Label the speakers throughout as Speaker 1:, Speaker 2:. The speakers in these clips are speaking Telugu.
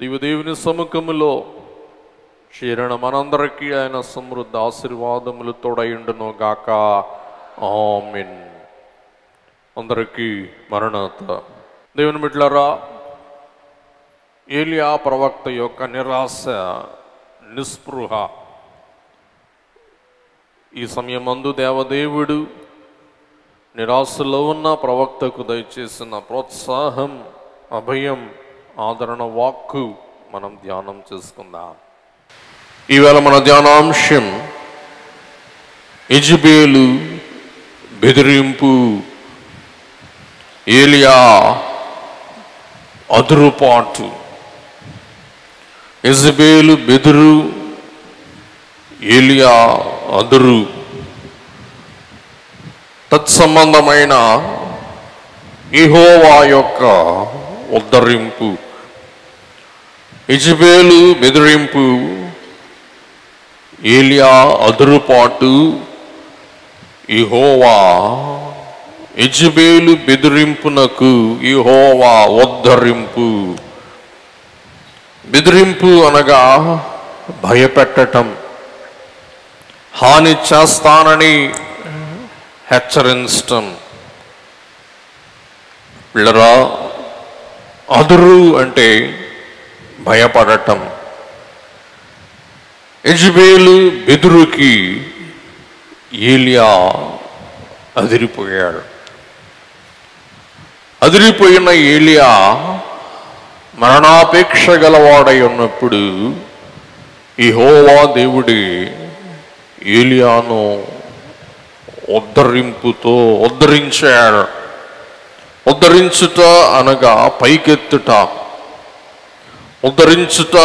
Speaker 1: నీవు దేవుని సముఖములో చేరిన మనందరికీ ఆయన సమృద్ధ ఆశీర్వాదములు తోడయుండును గాక. ఆమెన్. అందరికీ మరణాత. దేవుని బిడ్లరా ఏలియా ప్రవక్త యొక్క నిరాశ నిస్పృహ. ఈ సమయమందు దేవదేవుడు నిరాశలో ఉన్న ప్రవక్తకు దయచేసిన ప్రోత్సాహం అభయం ఆదరణ వాక్కు మనం ధ్యానం చేసుకుందాం. ఈవేళ మన ధ్యానాంశం ఇజిబేలు బెదిరింపు ఏలియా అదురుపాటు. ఇజబేలు బెదురు ఏలియా అదురు. తత్సంబంధమైన ఇహోవా యొక్క ఉద్ధరింపు. ఇజబేలు బెదిరింపు ఏలియా అదురుపాటు ఇహోవా ఇజబేలు బెదిరింపునకు ఇహోవా ఉద్ధరింపు. బెదిరింపు అనగా భయపెట్టటం హాని చేస్తానని హెచ్చరించటం. పిల్లరా అదురు అంటే భయపడటం. యజ్బేలు బెదురుకి ఏలియా అదిరిపోయాడు. అదిరిపోయిన ఏలియా మరణాపేక్ష గలవాడై ఉన్నప్పుడు ఈ హోవా దేవుడి ఏలియాను ఉద్ధరింపుతో ఉద్ధరించాడు. ఉద్ధరించుట అనగా పైకెత్తుట. ఉద్ధరించుట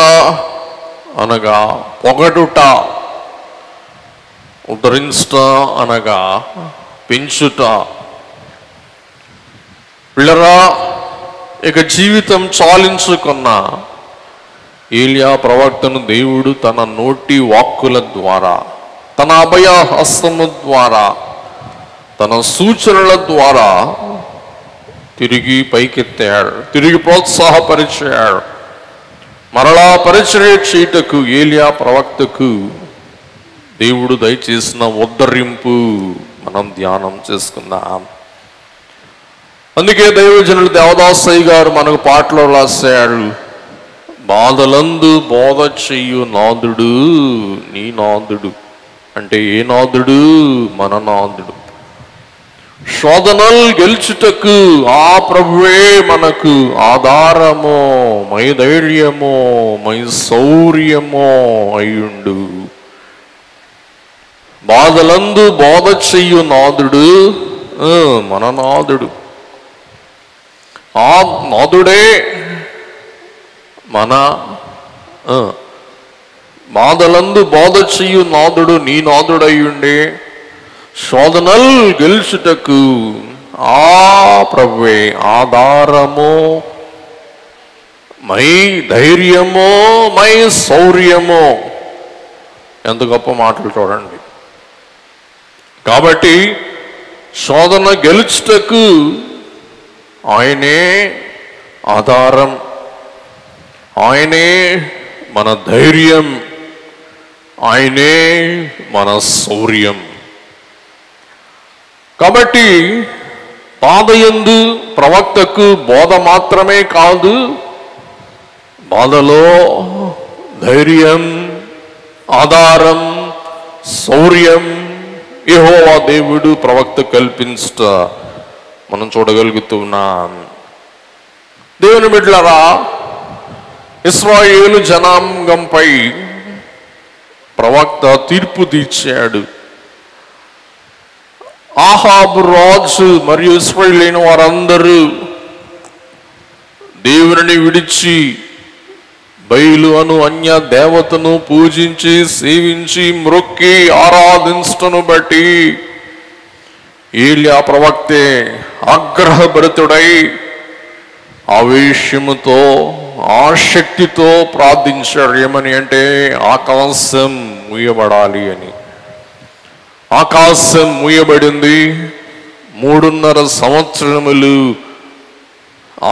Speaker 1: అనగా పొగడుట ఉద్ధరించుట అనగా పెంచుట. పిల్లరా ఇక జీవితం చాలించుకున్న ఏలియా ప్రవక్తను దేవుడు తన నోటి వాక్కుల ద్వారా తన అభయ హస్తము ద్వారా తన సూచనల ద్వారా తిరిగి పైకెత్తాడు తిరిగి ప్రోత్సాహపరిచాడు. మరలా పరిచర్య చేయుటకు ఏలియా ప్రవక్తకు దేవుడు దయచేసిన ఉద్ధరింపు. మనం ధ్యానం చేసుకుందాం. అందుకే దైవజనులు దేవదాసయ్య గారు మనకు పాటలో రాశాడు బాధలందు బోధ చెయ్యు నాదుడు నీ నాదుడు. అంటే ఏ నాదుడు? మన నాదుడు. శోధనలు గెలుచుటకు ఆ ప్రభువే మనకు ఆధారమో మై ధైర్యమో మై శౌర్యము అయ్యుండు. బాధలందు బోధ చెయ్యు నాదుడు ఆ, మన నాదుడు. ఆ నాదుడే మన ఆ, బాధలందు బోధ చెయ్యు నాదుడు నీ నాదుడయ్యుండే శోధనల్ గెలుచుటకు ఆ ప్రవ్వే ఆధారము మై ధైర్యమో మై శౌర్యమో. ఎంత గొప్ప మాటలు చూడండి. కాబట్టి శోధన గెలుచుటకు ఆయనే ఆధారం ఆయనే మన ధైర్యం ఆయనే మన శౌర్యం. కాబట్టి బాధయందు ప్రవక్తకు బోధ మాత్రమే కాదు బాధలో ధైర్యం ఆధారం శౌర్యం యెహోవా దేవుడు ప్రవక్త కల్పించట మనం చూడగలుగుతున్నాం. దేవుని బిడ్లరా ఇస్రాయేలు జనాంగంపై ప్రవక్త తీర్పు తీర్చాడు. ఆహాబు రాజు మరియు ఇస్రాయేలీన వారందరూ దేవుని విడిచి బయలు అను అన్య దేవతను పూజించి సేవించి మ్రొక్కి ఆరాధించటను బట్టి ఏలియా ప్రవక్తే ఆగ్రహభరితుడై ఆవేశ్యముతో ఆసక్తితో ప్రార్థించాడు. ఏమని అంటే ఆకాశం ఉయ్యబడాలి అని. ఆకాశం మూయబడింది. మూడున్నర సంవత్సరములు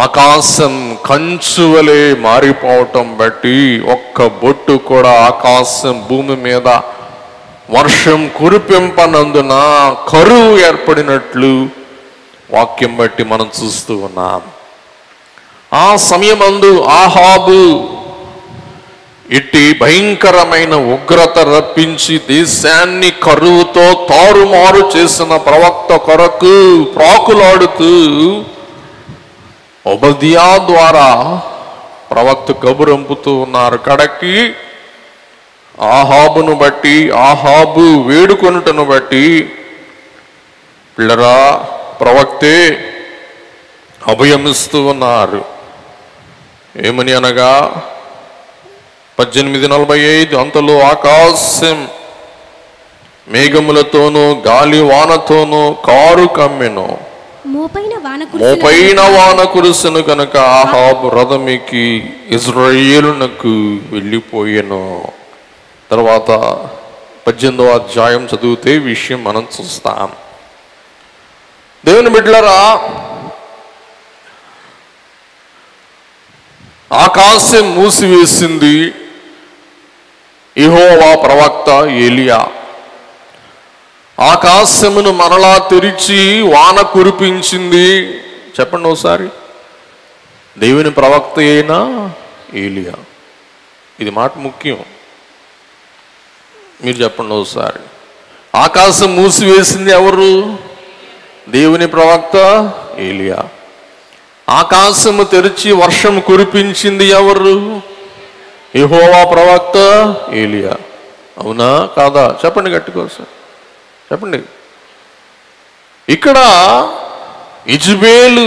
Speaker 1: ఆకాశం కంచువలే మారిపోవటం బట్టి ఒక్క బొట్టు కూడా ఆకాశం భూమి మీద వర్షం కురిపింపనందున కరువు ఏర్పడినట్లు వాక్యం బట్టి మనం చూస్తూ ఉన్నాం. ఆ సమయమందు ఆహాబు ఇట్టి భయంకరమైన ఉగ్రత రప్పించి దేశాన్ని కరువుతో తారుమారు చేసిన ప్రవక్త కొరకు ప్రాకులాడుతూ ఒబదియా ద్వారా ప్రవక్త కబురంపుతూ ఉన్నారు. కడకి ఆహాబును బట్టి ఆహాబు వేడుకొనుటను బట్టి పిల్లరా ప్రవక్తే అభయమిస్తూ ఉన్నారు. ఏమని అనగా పద్దెనిమిది నలభై ఐదు అంతలో ఆకాశం మేఘములతోనూ గాలి వానతోనూ కారు కమ్మెను.
Speaker 2: మోపైన వాన
Speaker 1: కురుసను కనుక ఆహాబు రథమికి ఇజ్రాయేలునకు వెళ్ళిపోయాను. తర్వాత పద్దెనిమిదో అధ్యాయం చదివితే విషయం మనం చూస్తాం. దేవుని బిడ్డలరా ఆకాశం మూసివేసింది. ఇహోవా ప్రవక్త ఏలియా. ఆకాశమును మరలా తెరిచి వాన కురిపించింది. చెప్పండి ఒకసారి. దేవుని ప్రవక్త అయినా ఏలియా. ఇది మాట ముఖ్యం. మీరు చెప్పండి ఒకసారి. ఆకాశం మూసివేసింది ఎవరు? దేవుని ప్రవక్త ఏలియా. ఆకాశము తెరిచి వర్షం కురిపించింది ఎవరు? యెహోవా ప్రవక్త ఏలియా. అవునా కాదా? చెప్పండి గట్టిగా సార్ చెప్పండి. ఇక్కడ ఇజ్బేలు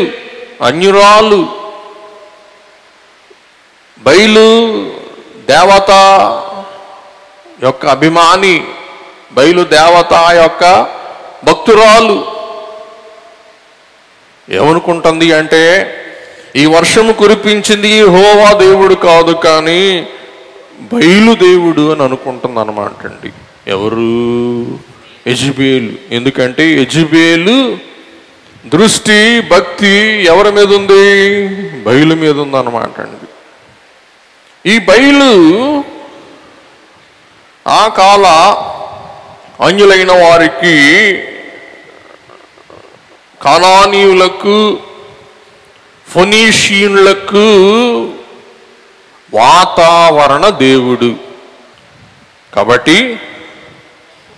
Speaker 1: అన్యురాలు బయలు దేవత యొక్క అభిమాని బయలు దేవత యొక్క భక్తురాలు. ఏమనుకుంటుంది అంటే ఈ వర్షము కురిపించింది హోవా దేవుడు కాదు కానీ బయలు దేవుడు అని అనుకుంటుంది అనమాట అండి. ఎవరు? యజ్బేలు. ఎందుకంటే యజ్బేలు దృష్టి భక్తి ఎవరి మీద ఉంది? బయలు మీద ఉంది అనమాట అండి. ఈ బయలు ఆ కాల అంజులైన వారికి కనానీయులకు ఫొనీషియన్లకు వాతావరణ దేవుడు. కాబట్టి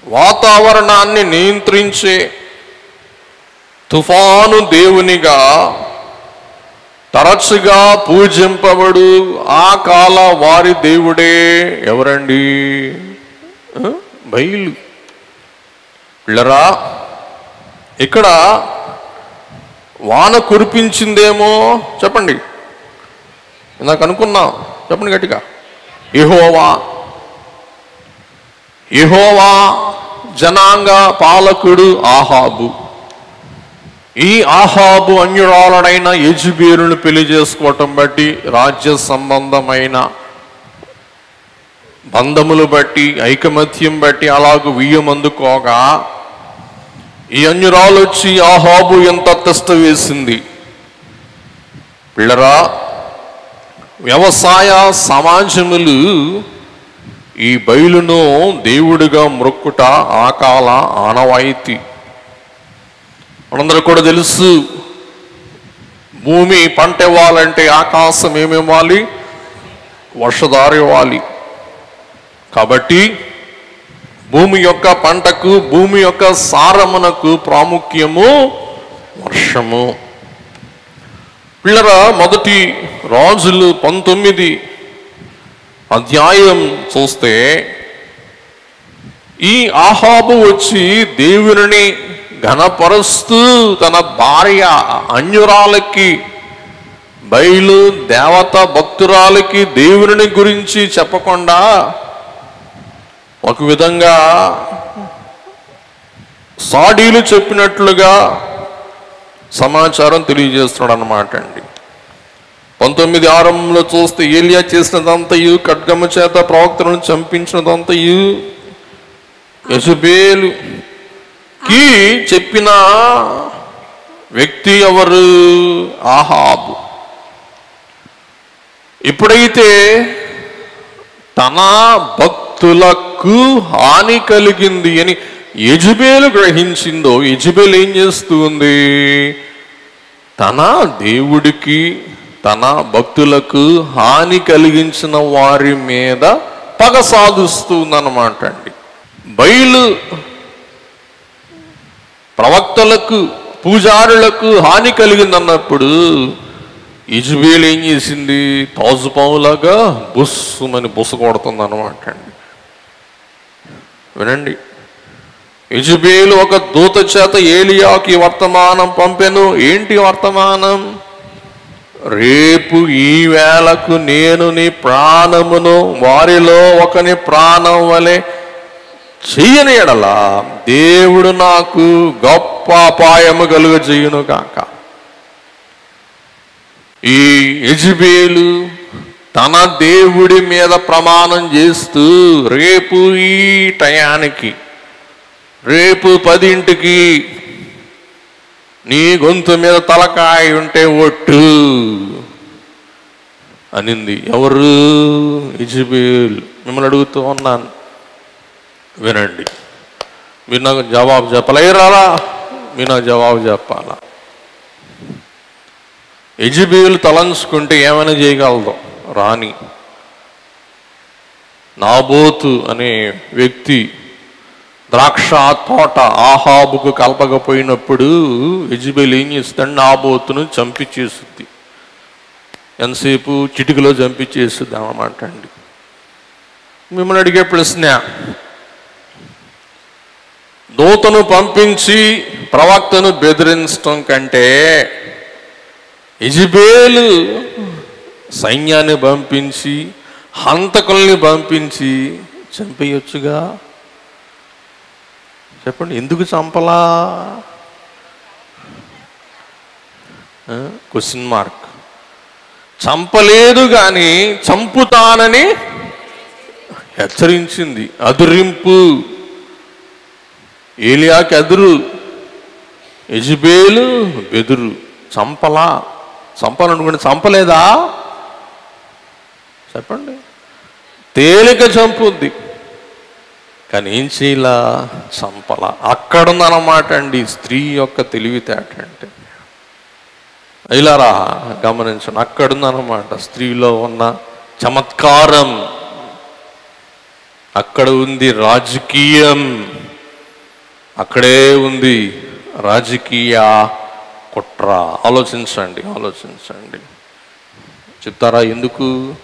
Speaker 1: వాతావరణాన్ని నియంత్రించే తుఫాను దేవునిగా తరచుగా పూజింపబడు ఆ కాల వారి దేవుడే ఎవరండి? బయలు. పిల్లరా ఇక్కడ వాన కురిపించిందేమో చెప్పండి. ఇందాక అనుకున్నాం. చెప్పండి గట్టిగా. యెహోవా యెహోవా జనాంగ పాలకుడు ఆహాబు. ఈ ఆహాబు అన్యురాలడైన యజుబేలును పెళ్ళి చేసుకోవటం బట్టి రాజ్య సంబంధమైన బంధములు బట్టి ఐకమత్యం బట్టి అలాగూ వియ్యమందుకోగా ఈ అన్యురాలు వచ్చి ఆహాబు ఎంత తెస్త వేసింది? పిల్లరా వ్యవసాయ సమాజములు ఈ బయలును దేవుడిగా మొక్కుట ఆకాల ఆనవాయితీ. మనందరూ కూడా తెలుసు భూమి పంట ఇవ్వాలంటే ఆకాశం ఏమివ్వాలి వర్షధార ఇవ్వాలి. కాబట్టి భూమి యొక్క పంటకు భూమి యొక్క సారమునకు ప్రాముఖ్యము వర్షము. పిల్లరా మొదటి రాజులు పంతొమ్మిది అధ్యాయం చూస్తే ఈ ఆహాబు వచ్చి దేవుని ఘనపరుస్తూ తన భార్య అన్యురాలకి బయలు దేవత భక్తురాలకి దేవుని గురించి చెప్పకుండా ఒక విధంగా సాడీలు చెప్పినట్లుగా సమాచారం తెలియజేస్తున్నాడు అన్నమాట అండి. పంతొమ్మిది ఆరంభంలో చూస్తే ఏలియా చేసినదంతయు ఖడ్గమ చేత ప్రవక్తలను చంపించినదంతయు యజుబేలు కి చెప్పిన వ్యక్తి ఎవరు? ఆహాబు. ఎప్పుడైతే తన భక్తులకు హాని కలిగింది అని యజుబేలు గ్రహించిందో యజుబేలు ఏం చేస్తుంది? తన దేవుడికి తన భక్తులకు హాని కలిగించిన వారి మీద పగ సాధిస్తుందన్నమాట అండి. బయలు ప్రవక్తలకు పూజారులకు హాని కలిగిందన్నప్పుడు ఇజుబేల్ ఏం చేసింది? తాజుపాములాగా బుస్సుమని బుస్సు కొడుతుంది అనమాట అండి. వినండి. ఇజుబేలు ఒక దూత చేత ఏలియాకి వర్తమానం పంపెను. ఏంటి వర్తమానం? రేపు ఈ వేళకు నేను నీ ప్రాణమును వారిలో ఒకని ప్రాణం వలె చెయ్యని ఎడలా దేవుడు నాకు గొప్ప అపాయము కలుగ కాక ఈ యజుబేలు తన దేవుడి మీద ప్రమాణం చేస్తూ రేపు ఈ టయానికి రేపు పదింటికి నీ గొంతు మీద తలకాయ ఉంటే ఒట్టు అనింది. ఎవరు? ఇజబేల్. మిమ్మల్ని అడుగుతూ ఉన్నాను. వినండి. మీరు నాకు జవాబు చెప్పలేరాలా మీరు నాకు జవాబు చెప్పాలా? ఎజిబేలు తలంచుకుంటే ఏమైనా చేయగలదు. రాణి. నాబోతు అనే వ్యక్తి ద్రాక్ష తోట ఆహాబుకు కలపకపోయినప్పుడు ఎజిబేలు ఏం చేస్తాడు నాబోతును చంపించేస్తుంది ఎంతసేపు చిటికలో చంపించేస్తుంది అన్నమాట అండి. మిమ్మల్ని అడిగే ప్రశ్న దూతను పంపించి ప్రవక్తను బెదిరించడం కంటే ఇజిబేలు సైన్యాన్ని పంపించి హంతకుల్ని పంపించి చంపేయొచ్చుగా? చెప్పండి ఎందుకు చంపలా? క్వశ్చన్ మార్క్ చంపలేదు కానీ చంపుతానని హెచ్చరించింది. అదురింపు. ఏలియాకి అదురు. యజుబేలు బెదురు. చంపలా. చంపాలనుకుంటే చంపలేదా? చెప్పండి. తేలిక చంపుద్ది కానీ ఏం చేయలా? చంపల. అక్కడ ఉందన్నమాట అండి స్త్రీ యొక్క తెలివితేట అంటే ఇలారా గమనించండి. అక్కడుందన్నమాట. స్త్రీలో ఉన్న చమత్కారం. అక్కడ ఉంది రాజకీయం. అక్కడే ఉంది రాజకీయ కుట్ర. ఆలోచించండి ఆలోచించండి. చెప్తారా? ఎందుకు?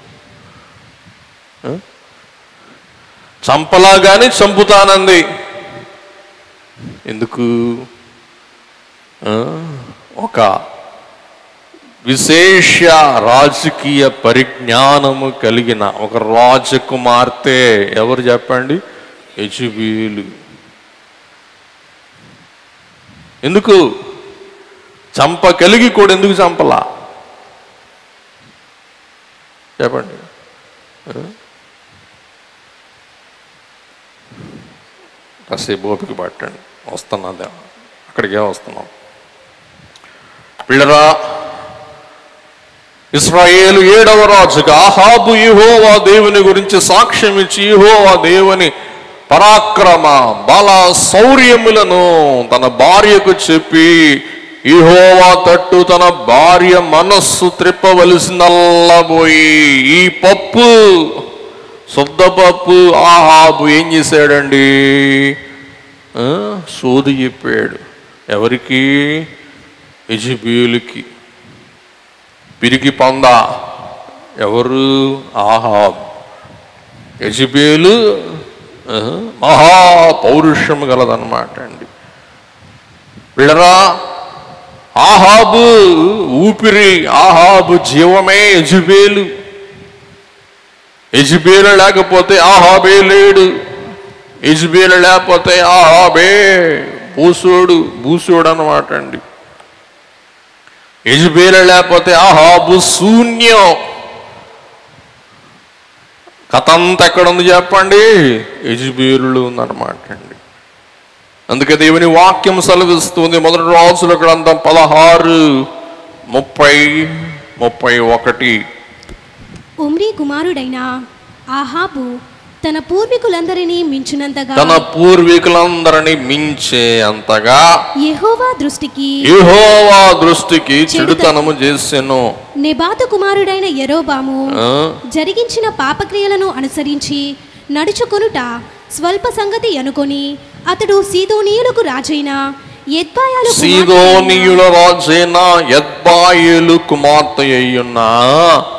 Speaker 1: చంపలా కానీ చంపుతానంది. ఎందుకు? ఒక విశేష రాజకీయ పరిజ్ఞానము కలిగిన ఒక రాజకుమార్తె ఎవరు చెప్పండి? యజుబీలు ఎందుకు? చంప కలిగి కూడా ఎందుకు చంపలా? చెప్పండి. కాసేపు ఓపిక పట్టండి. వస్తున్నది అక్కడికే వస్తున్నాం. పిల్లరా ఇస్రాయేలు ఏడవ రాజుగా ఆహాబు ఇహోవా దేవుని గురించి సాక్ష్యం ఇచ్చి యెహోవా దేవుని పరాక్రమ బల శౌర్యములను తన భార్యకు చెప్పి ఇహోవా తట్టు తన భార్య మనస్సు త్రిప్పవలసిందల్లా పోయి ఈ పప్పు శుద్ధపప్పు ఆహాబు ఏం చేశాడండి? సోది చెప్పాడు. ఎవరికి? యజబేలుకి. పిరికి పొంద. ఎవరు? ఆహాబ్. యజబేలు మహా పౌరుషం గలదన్నమాట అండి. వీళ్ళరా? ఆహాబు ఊపిరి ఆహాబు జీవమే యజబేలు. యజుబేలు లేకపోతే ఆహాబే లేడు. యజ్బేలు లేకపోతే ఆహాబే భూసుడు భూసోడు అనమాట అండి యజ్బేలు లేకపోతే ఆహాబు శూన్యం. కథ అంతా ఎక్కడ ఉంది చెప్పండి? యజ్బేలులో ఉందన్నమాట అండి అందుకే దేవుని వాక్యం సెలవిస్తుంది మొదటి రాజుల గ్రంథం పదహారు ముప్పై ముప్పై ఒకటి.
Speaker 2: ఉమ్రీ కుమారుడైన ఆహాబు తన పూర్వీకులందరినీ మించినంతగా
Speaker 1: తన పూర్వీకులందరినీ మించే అంతగా
Speaker 2: యెహోవా దృష్టికి
Speaker 1: యెహోవా దృష్టికి చెడుతనము చేసెను
Speaker 2: నెబాతు కుమారుడైన యెరోబాము
Speaker 1: ఆ?
Speaker 2: జరిగించిన పాపక్రియలను అనుసరించి నడుచుకొనుట స్వల్ప సంగతి అనుకొని అతడు సీదోనీయులకు రాజైన
Speaker 1: సీదోనీయుల రాజైన యద్బాయేలు కుమార్తె అయ్యున్న.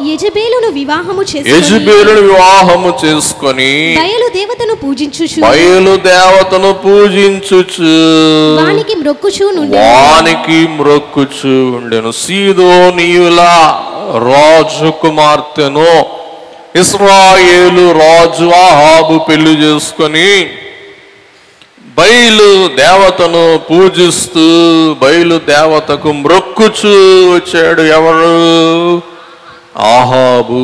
Speaker 2: యజబేలును వివాహము చేసుకొని
Speaker 1: యజబేలును వివాహము చేసుకొని
Speaker 2: బయలు దేవతను పూజించుచు.
Speaker 1: బయలు దేవతను పూజించుచు.
Speaker 2: వానికి మ్రొక్కుచూ
Speaker 1: వానికి మ్రొక్కుచు ఉండెను. సీదోనీయుల రాజు కుమార్తెను ఇస్రాయేలు రాజు ఆహాబు పెళ్ళి చేసుకొని బయలు దేవతను పూజిస్తూ బయలు దేవతకు మ్రొక్కుచూ వచ్చాడు ఎవరు? ఆహాబు.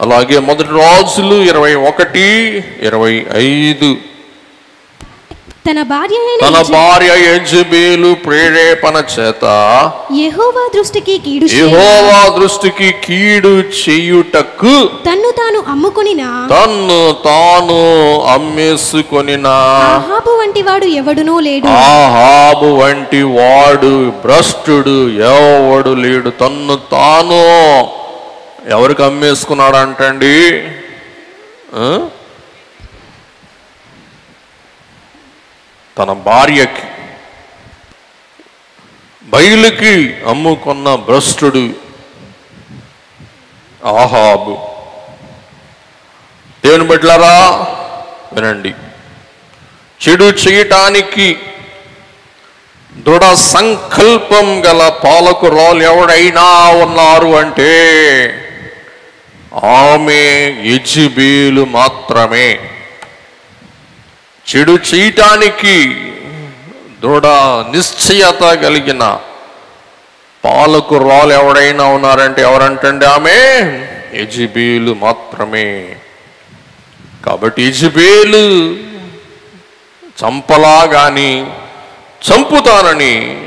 Speaker 1: అలాగే మొదటి రాజులు ఇరవై ఒకటి ఇరవై ఐదు.
Speaker 2: తన భార్య
Speaker 1: తన భార్య యజ్బేలు ప్రేరేపణ చేత
Speaker 2: యెహోవా దృష్టికి కీడు
Speaker 1: యెహోవా దృష్టికి కీడు చేయుటకు
Speaker 2: తన్ను తాను అమ్ముకొనిన?
Speaker 1: తన్ను తాను అమ్మేసుకొనిన?
Speaker 2: ఆహాబు వంటి వాడు ఎవడునూ లేడు.
Speaker 1: ఆహాబు వంటి వాడు భ్రష్టుడు ఎవడు లేడు. తన్ను తాను ఎవరికి అమ్మేసుకున్నాడు అంటండి తన భార్యకి బయలుకి అమ్ముకున్న భ్రష్టుడు ఆహాబు దేవుని బిడ్డలారా వినండి. చెడు చేయటానికి దృఢ సంకల్పం గల పాలకురాలు ఎవడైనా ఉన్నారు అంటే ఆమె యజ్బేలు మాత్రమే. చెడు చేయటానికి దృఢ నిశ్చయత కలిగిన పాలకు రాలు ఎవడైనా ఉన్నారంటే ఎవరంటండి ఆమె? యజ్బేలు మాత్రమే. కాబట్టి యజ్బేలు చంపలా గాని చంపుతానని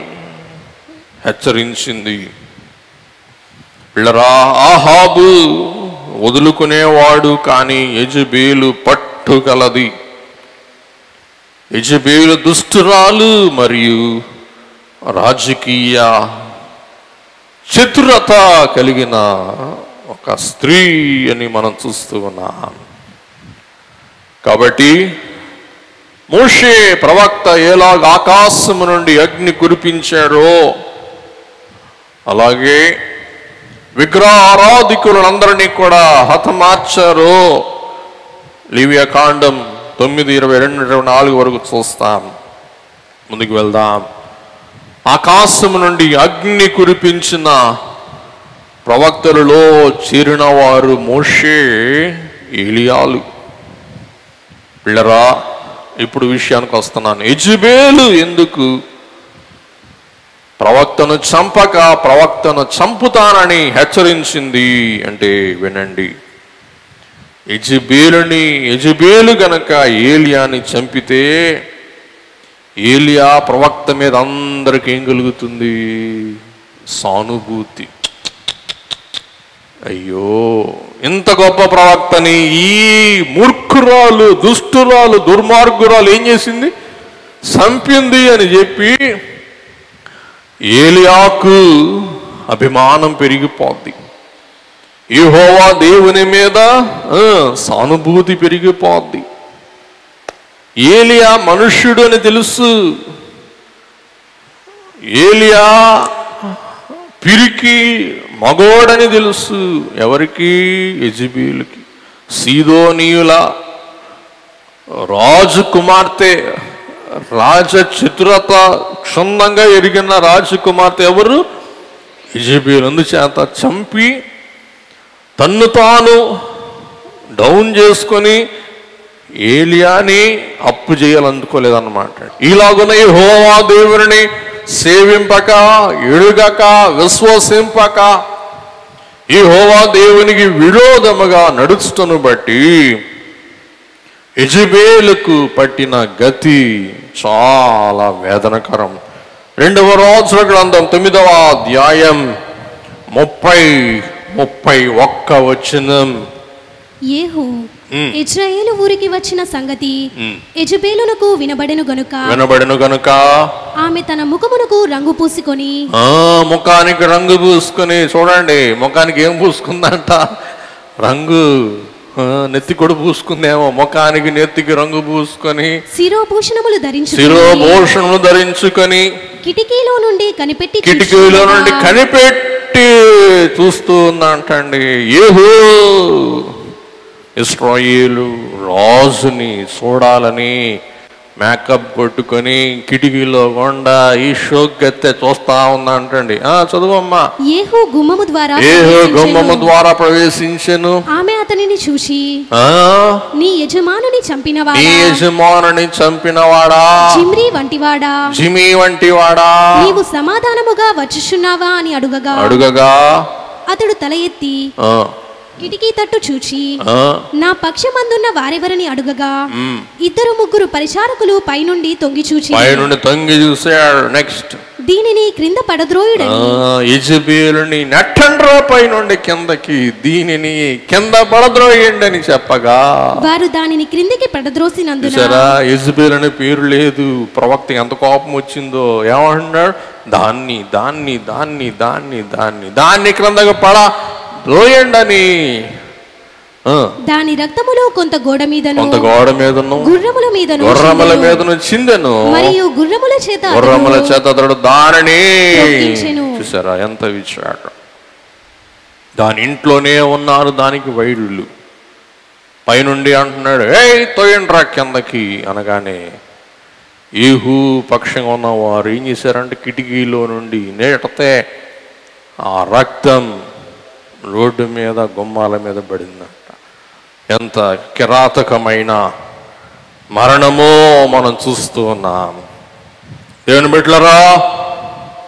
Speaker 1: హెచ్చరించింది. పిల్లరా ఆహాబు వదులుకునేవాడు కానీ యజబేలు పట్టుగలది. యజబేలు దుష్టురాలు మరియు రాజకీయ చతురత కలిగిన ఒక స్త్రీ అని మనం చూస్తూ ఉన్నాం. కాబట్టి మోషే ప్రవక్త ఎలాగ ఆకాశము నుండి అగ్ని కురిపించాడో అలాగే విగ్రహారాధికులందరినీ కూడా హతమార్చారో. లివియా కాండం తొమ్మిది ఇరవై రెండు ఇరవై నాలుగు వరకు చూస్తాం. ముందుకు వెళ్దాం. ఆకాశము నుండి అగ్ని కురిపించిన ప్రవక్తలలో చేరినవారు మోషే ఏలియాలు. పిల్లరా ఇప్పుడు విషయానికి వస్తున్నాను. యజుబేలు ఎందుకు? ప్రవక్తను చంపక ప్రవక్తను చంపుతానని హెచ్చరించింది. అంటే వినండి. యజుబేలుని యజుబేలు గనక ఏలియాని చంపితే ఏలియా ప్రవక్త మీద అందరికి ఏం కలుగుతుంది? సానుభూతి. అయ్యో ఇంత గొప్ప ప్రవక్తని ఈ మూర్ఖురాలు దుష్టురాలు దుర్మార్గురాలు ఏం చేసింది? చంపింది అని చెప్పి ఏలియాకు అభిమానం పెరిగిపోద్ది. యహోవా దేవుని మీద సానుభూతి పెరిగిపోద్ది. ఏలియా మనుష్యుడు అని తెలుసు. ఏలియా పిరికి మగోడని తెలుసు. ఎవరికి? యజబీలకి. సీదోనీయుల రాజు కుమార్తె రాజ చతురత క్షుణ్ణంగా ఎరిగిన రాజకుమార్తె ఎవరు? యజబీలు. అందుచేత చంపి తన్ను తాను డౌన్ చేసుకొని ఏలియాని అప్పు చేయాలనుకోలేదన్నమాట. ఇలాగున హోవా దేవుని సేవింపక ఎడుగక విశ్వసింపక ఈ హోవా దేవునికి విరోధముగా నడుచుటను బట్టి యజబేలకు పట్టిన గతి చాలా వేదనకరం. రెండవ రోజుల గ్రంథం తొమ్మిదవ అధ్యాయం ముప్పై ముప్పై ఒక్క వచనం.
Speaker 2: ఏహు. ఇజ్రాయేలు ఊరికి వచ్చిన సంగతి
Speaker 1: ఉమ్.
Speaker 2: ఎజబేలునకు వినబడెను గనుక.
Speaker 1: వినబడిన గనుక.
Speaker 2: ఆమె తన ముఖమునకు రంగు పూసుకొని
Speaker 1: ఆ ముఖానికి రంగు పూసుకొని చూడండి ముఖానికి ఏం పూసుకుందంట? రంగు. నెత్తి కూడా పూసుకుందేమో ముఖానికి నెత్తికి రంగు పూసుకొని.
Speaker 2: శిరోభూషణములు ధరించు
Speaker 1: శిరోభూషణము ధరించుకొని.
Speaker 2: కిటికీలో నుండి కనిపెట్టి
Speaker 1: కిటికీలో నుండి కనిపెట్టి చూస్తూ ఉందంటండి ఏహో ఇస్రాయిలు రాజుని చూడాలని మేకప్ కొట్టుకొని కిటికీలో గుండా ఈ షోకెత్తే చూస్తా ఉందంటండి ఆ చదువమ్మా.
Speaker 2: ఏహు గుమ్మము ద్వారా
Speaker 1: ఏహో. గుమ్మము ద్వారా ప్రవేశించెను.
Speaker 2: ఆమె అతనిని చూసి
Speaker 1: ఆ?
Speaker 2: నీ యజమానుని
Speaker 1: నీ
Speaker 2: చంపినవాడా
Speaker 1: యజమానుని చంపినవాడా?
Speaker 2: చిమ్రి వంటివాడా?
Speaker 1: జిమి వంటి వాడా
Speaker 2: నీవు సమాధానముగా వచ్చుచున్నావా అని అడుగగా.
Speaker 1: అడుగగా.
Speaker 2: అతడు తల ఎత్తి
Speaker 1: ఆ,
Speaker 2: కిటికీ తట్టు చూచి నా పక్షమందున్న వారెవరని అడుగగా. ఇద్దరు ముగ్గురు పరిచారకులు పైనుండి తొంగి చూచి
Speaker 1: పైనుండి తొంగి చూశాడు. నెక్స్ట్
Speaker 2: దీనిని క్రింద పడద్రోయుడని.
Speaker 1: యజబేలుని నెట్టండ్రా పైనుండి కిందకి దీనిని కింద పడద్రోయండి అని చెప్పగా.
Speaker 2: వారు దానిని క్రిందికి పడద్రోసినందున
Speaker 1: యజబేల్ అనే పేరు లేదు. ప్రవక్త ఎంత కోపం వచ్చిందో ఏమంటున్నాడు? దాన్ని దాన్ని దాన్ని దాన్ని దాన్ని దాన్ని క్రిందకి పడ. ఆ,
Speaker 2: దాని రక్తములో కొంత గోడ మీదను
Speaker 1: కొంత గోడ మీదను
Speaker 2: గుర్రముల మీదను
Speaker 1: గుర్రముల. మీదను చిందెను.
Speaker 2: మరియు గుర్రముల చేత
Speaker 1: గుర్రముల చేత అతడు దానిని. చూసారా ఎంత విచారం. దాని ఇంట్లోనే ఉన్నారు దానికి వైరులు. పైనుండి అంటున్నాడు ఏయ్ తోయండ్రా కిందకి. అనగానే ఏహు పక్షంగా ఉన్న వారు ఏం చేశారంటే కిటికీలో నుండి నేటతే ఆ రక్తం రోడ్డు మీద గుమ్మాల మీద పడిందంట. ఎంత కిరాతకమైన మరణమో మనం చూస్తూ ఉన్నాం. దేవుని బిడ్డలరా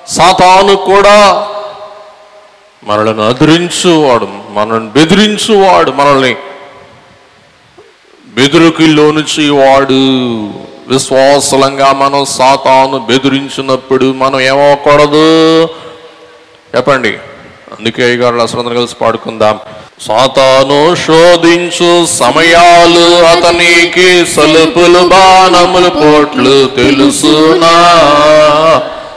Speaker 1: సాతాను కూడా మనల్ని అదిరించువాడు మనల్ని బెదిరించువాడు మనల్ని బెదురుకి లోనుచి వాడు. విశ్వాసలంగా మనం సాతాను బెదిరించినప్పుడు మనం ఏమవకూడదు చెప్పండి. అందుకే అయ్యగారు అసలు కలిసి పాడుకుందాం. సాతాను శోధించు సమయాలు అతనికి సలుపులు బాణములు పోట్లు తెలుసునా.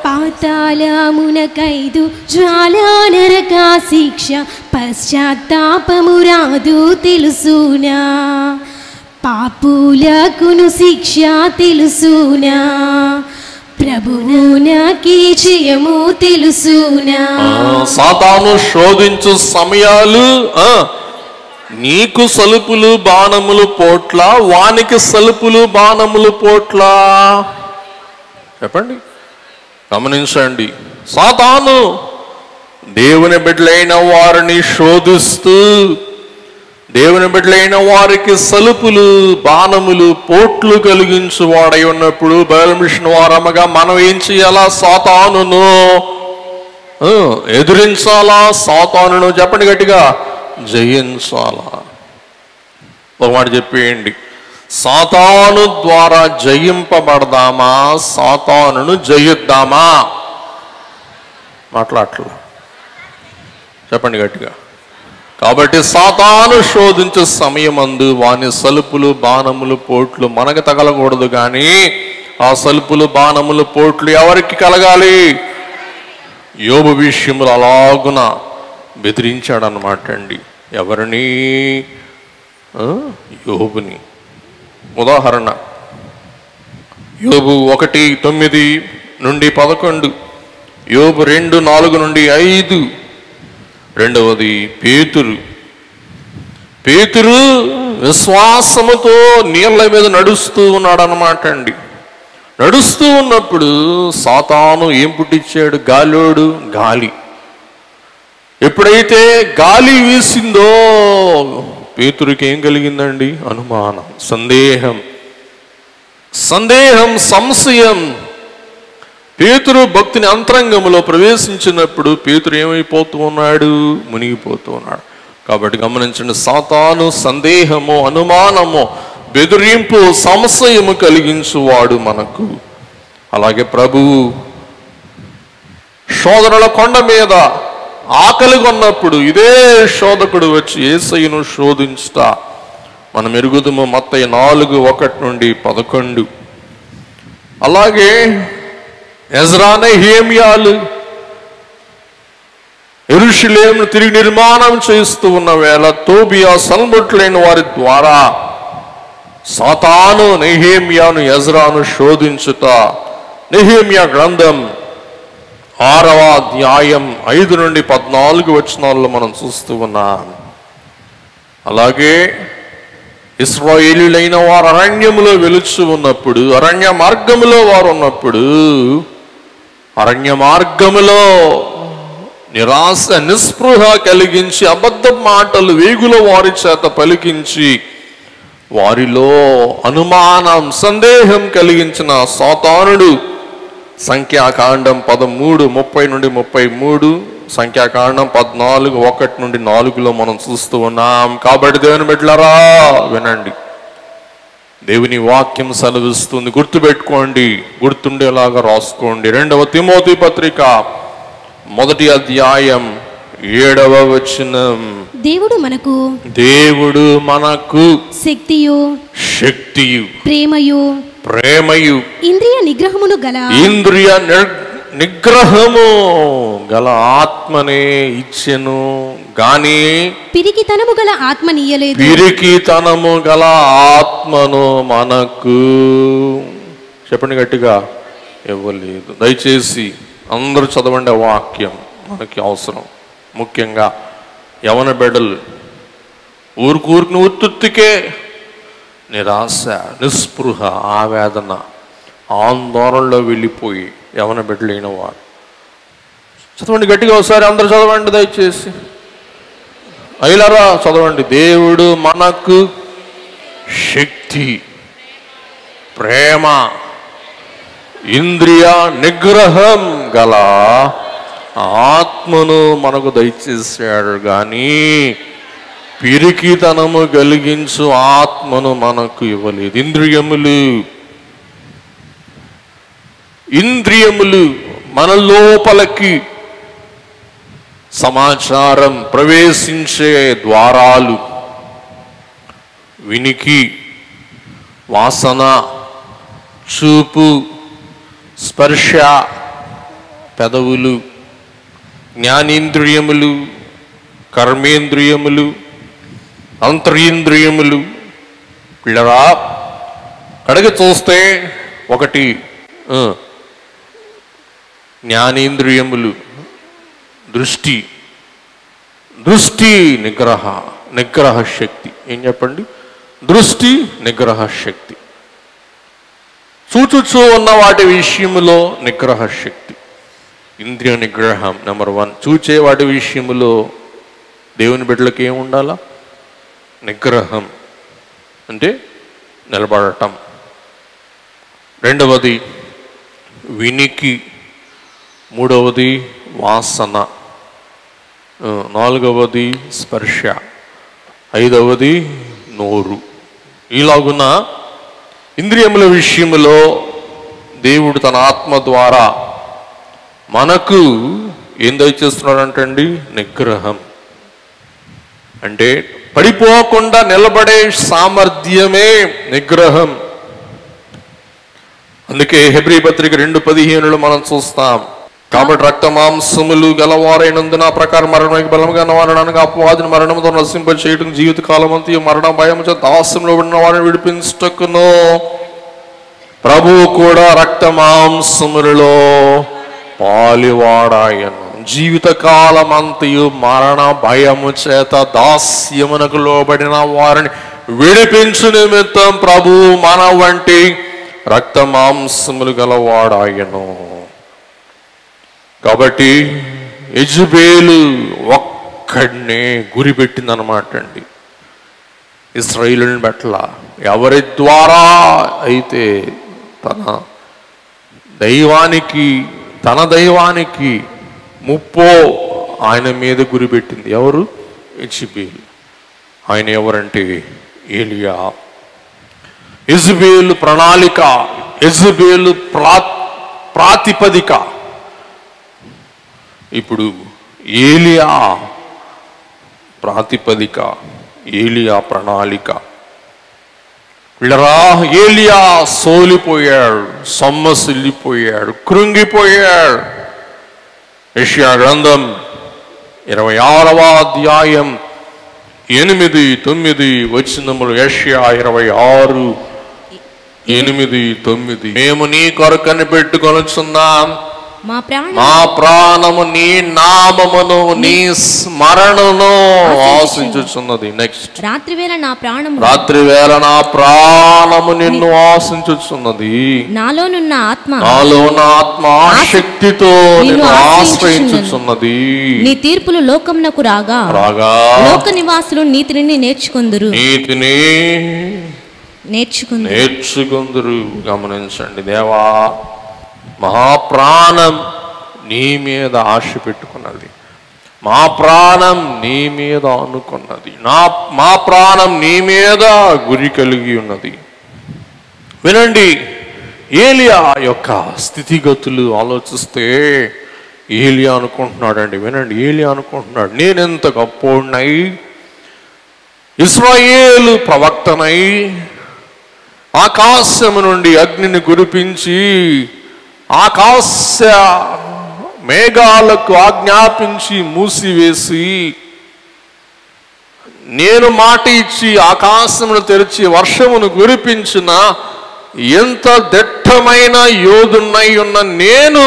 Speaker 2: పాతాళమునకైదు జ్వాలానరక శిక్ష పశ్చాత్తాపము రాదు తెలుసునా. పాపులకును శిక్ష తెలుసునా. ప్రభువు నాకీ జయము తెలుసునా.
Speaker 1: సాతాను శోధించు సమయాలు ఆ, నీకు సలుపులు బాణములు పోట్ల వానికి సలుపులు బాణములు పోట్ల. చెప్పండి గమనించండి. సాతాను దేవుని బిడ్డలైన వారిని శోధిస్తూ దేవుని బిడ్డలైన వారికి సలుపులు బాణములు పోట్లు కలిగించు వాడై ఉన్నప్పుడు బయలుమిషన్ వారమ్మగా మనం ఏం చేయాలా? సాతానును ఎదురించాలా? సాతానును చెప్పండి గట్టిగా జయించాలా? ఒక మాట చెప్పేయండి. సాతాను ద్వారా జయింపబడదామా? సాతానును జయిద్దామా? మాట్లాడట్లా. చెప్పండి గట్టిగా. కాబట్టి సాతాను శోధించే సమయమందు వాని సలుపులు బాణములు పోట్లు మనకు తగలకూడదు కానీ ఆ సలుపులు బాణములు పోట్లు ఎవరికి కలగాలి? యోబు విషయములు అలాగున బెదిరించాడనమాట అండి ఎవరిని యోబుని. ఉదాహరణ యోబు ఒకటి తొమ్మిది నుండి పదకొండు యోబు రెండు నాలుగు నుండి ఐదు రెండవది పేతురు. పేతురు విశ్వాసముతో నీళ్ళ మీద నడుస్తూ ఉన్నాడు అనమాట అండి. నడుస్తూ ఉన్నప్పుడు సాతాను ఏం పుట్టించాడు గాలోడు గాలి. ఎప్పుడైతే గాలి వీసిందో పేతురికి ఏం కలిగిందండి? అనుమానం సందేహం. సందేహం సంశయం. పేతురు భక్తిని అంతరంగంలో ప్రవేశించినప్పుడు పేతురు ఏమైపోతూ ఉన్నాడు? మునిగిపోతూ ఉన్నాడు. కాబట్టి గమనించండి సాతాను సందేహము అనుమానము బెదిరింపు సంశయము కలిగించువాడు మనకు. అలాగే ప్రభువు శోధనల కొండ మీద ఆకలి కొన్నప్పుడు ఇదే శోధకుడు వచ్చి ఏసయ్యను శోధించుట. మనం ఎరుగుదము మొత్తం నాలుగు ఒకటి నుండి పదకొండు. అలాగే ఎజ్రానే హేమియాలు ఎరుషులేమును తిరిగి నిర్మాణం చేస్తూ ఉన్న వేళ తోబియా సల్ముట్లైన వారి ద్వారా సాతాను నెహేమియాను ఎజ్రాను శోధించుట. నెహేమియా గ్రంథం ఆరవ అధ్యాయం ఐదు నుండి పద్నాలుగు వచనాల్లో మనం చూస్తూ ఉన్నాం. అలాగే ఇస్రాయేలీలైన వారు అరణ్యములో వెలుచు ఉన్నప్పుడు అరణ్య మార్గములో వారు ఉన్నప్పుడు అరణ్య మార్గములో నిరాశ నిస్పృహ కలిగించి అబద్ధ మాటలు వేగుల వారి చేత పలికించి వారిలో అనుమానం సందేహం కలిగించిన సాతానుడు సంఖ్యాకాండం పదమూడు ముప్పై నుండి ముప్పై మూడు సంఖ్యాకాండం పద్నాలుగు ఒకటి నుండి నాలుగులో మనం చూస్తూ ఉన్నాం. కాబట్టి దేవుని బిడ్లరా వినండి. దేవుని వాక్యం సెలవిస్తుంది. గుర్తుపెట్టుకోండి గుర్తుండేలాగా రాసుకోండి. రెండవ తిమోతి పత్రిక మొదటి అధ్యాయం ఏడవ వచనం.
Speaker 2: దేవుడు మనకు
Speaker 1: దేవుడు మనకు
Speaker 2: శక్తియు
Speaker 1: శక్తియు
Speaker 2: ప్రేమయు
Speaker 1: ప్రేమయు
Speaker 2: ఇంద్రియ నిగ్రహమును గల
Speaker 1: ఇంద్రియ నిగ్రహము గల ఆత్మనే ఇచ్చెను. గాని
Speaker 2: పిరికితనము గల
Speaker 1: పిరికితనము గల ఆత్మను మనకు చెప్పండి గట్టిగా ఇవ్వలేదు. దయచేసి అందరూ చదవండి వాక్యం. మనకి అవసరం. ముఖ్యంగా యవన బిడ్డలు ఊరుకూరికి ఉత్తుత్తికే నిరాశ నిస్పృహ ఆవేదన ఆందోళనలో వెళ్ళిపోయి యవన బిడ్డలైన వారు చదవండి గట్టిగా ఒకసారి అందరూ చదవండి దయచేసి. అయిలరా చదవండి. దేవుడు మనకు శక్తి ప్రేమ ఇంద్రియ నిగ్రహం గల ఆత్మను మనకు దయచేసాడు కానీ పిరికితనము కలిగించు ఆత్మను మనకు ఇవ్వలేదు. ఇంద్రియములు ఇంద్రియములు మన లోపలికి సమాచారం ప్రవేశించే ద్వారాలు వినికి వాసన చూపు స్పర్శ పెదవులు జ్ఞానేంద్రియములు కర్మేంద్రియములు అంతరింద్రియములు పిల్లరా కడగ చూస్తే ఒకటి జ్ఞానేంద్రియములు. దృష్టి. దృష్టి నిగ్రహ నిగ్రహ శక్తి. ఏం చెప్పండి? దృష్టి నిగ్రహ శక్తి. చూచుచూ ఉన్న వాటి విషయములో నిగ్రహ శక్తి. ఇంద్రియ నిగ్రహం నెంబర్ వన్. చూచే వాటి విషయములో దేవుని బిడ్డలకు ఏమి ఉండాలా? నిగ్రహం. అంటే నిలబడటం. రెండవది వినికి. మూడవది వాసన. నాలుగవది స్పర్శ ఐదవది నోరు. ఇలాగున ఇంద్రియముల విషయములో దేవుడు తన ఆత్మ ద్వారా మనకు ఏం దయచేస్తున్నాడంటండి? నిగ్రహం. అంటే పడిపోకుండా నిలబడే సామర్థ్యమే నిగ్రహం. అందుకే హెబ్రీ పత్రిక రెండు పదిహేనులో మనం చూస్తాం కాబట్టి రక్త మాంసములు గలవారైనందున ప్రకారం మరణానికి బలముగా వారడానికి అపవాదిని మరణంతో నశింప చేయటం జీవిత కాలం మరణ భయం దాసంలో ఉన్న వారిని విడిపించటకును. ప్రభువు కూడా రక్త మాంసములలో పాలివాడాయను. జీవిత కాలమంతయు మరణ భయము చేత దాస్యమునకు లోబడిన వారిని విడిపించు నిమిత్తం ప్రభు మన వంటి రక్త మాంసములు గలవాడాయను. కాబట్టి యజుబేలు ఒక్కడినే గురి పెట్టిందనమాట అండి. ఇస్రాయిలుని బట్ల ఎవరి ద్వారా అయితే తన దైవానికి తన దైవానికి ముప్పో ఆయన మీద గురిపెట్టింది. ఎవరు? ఇచ్చిబేలు ఆయన ఎవరంటే ఏలియా. ఇజ్బేలు ప్రణాళిక ఇజ్బేలు ప్రా ప్రాతిపదిక ఇప్పుడు ఏలియా ప్రాతిపదిక ఏలియా ప్రణాళిక. వీళ్ళరా ఏలియా సోలిపోయాడు సొమ్మసిల్లిపోయాడు కృంగిపోయాడు. యెషయా గ్రంథం ఇరవై ఆరవ అధ్యాయం ఎనిమిది తొమ్మిది వచ్చినప్పుడు యెషయా ఇరవై ఆరు ఎనిమిది తొమ్మిది. మేము నీ కొరకని పెట్టుకొనుచున్నాం.
Speaker 3: మా ప్రాణం
Speaker 1: మా ప్రాణము నీ నామమును నీ స్మరణను ఆశించుచున్నది. నెక్స్ట్
Speaker 3: రాత్రి వేళ నా ప్రాణం
Speaker 1: రాత్రి వేళ నా ప్రాణము నిన్ను ఆశించుచున్నది.
Speaker 3: నాలోనున్న ఆత్మ
Speaker 1: నాలో నా ఆత్మ శక్తితో
Speaker 3: నిన్ను
Speaker 1: ఆశ్రయించుచున్నది.
Speaker 3: నీ తీర్పులు లోకమునకు రాగా
Speaker 1: రాగా
Speaker 3: లోక నివాసులు నీతిని నేర్చుకుందురు.
Speaker 1: నీతిని
Speaker 3: నేర్చుకుందు
Speaker 1: నేర్చుకుందరు. గమనించండి. దేవా మహాప్రాణం నీ మీద ఆశ పెట్టుకున్నది. మా ప్రాణం నీ మీద అనుకున్నది. నా మా ప్రాణం నీ మీద గురి కలిగి ఉన్నది. వినండి ఏలియా యొక్క స్థితిగతులు ఆలోచిస్తే ఏలియా అనుకుంటున్నాడండి వినండి ఏలియా అనుకుంటున్నాడు నేనెంత గొప్పోడినై? ఇస్రాయేలు ప్రవక్తనై ఆకాశము నుండి అగ్నిని కురిపించి ఆకాశ మేఘాలకు ఆజ్ఞాపించి మూసివేసి నేను మాట ఇచ్చి ఆకాశమును తెరిచి వర్షమును కురిపించిన ఎంత దట్టమైన యోధున్నై ఉన్న నేను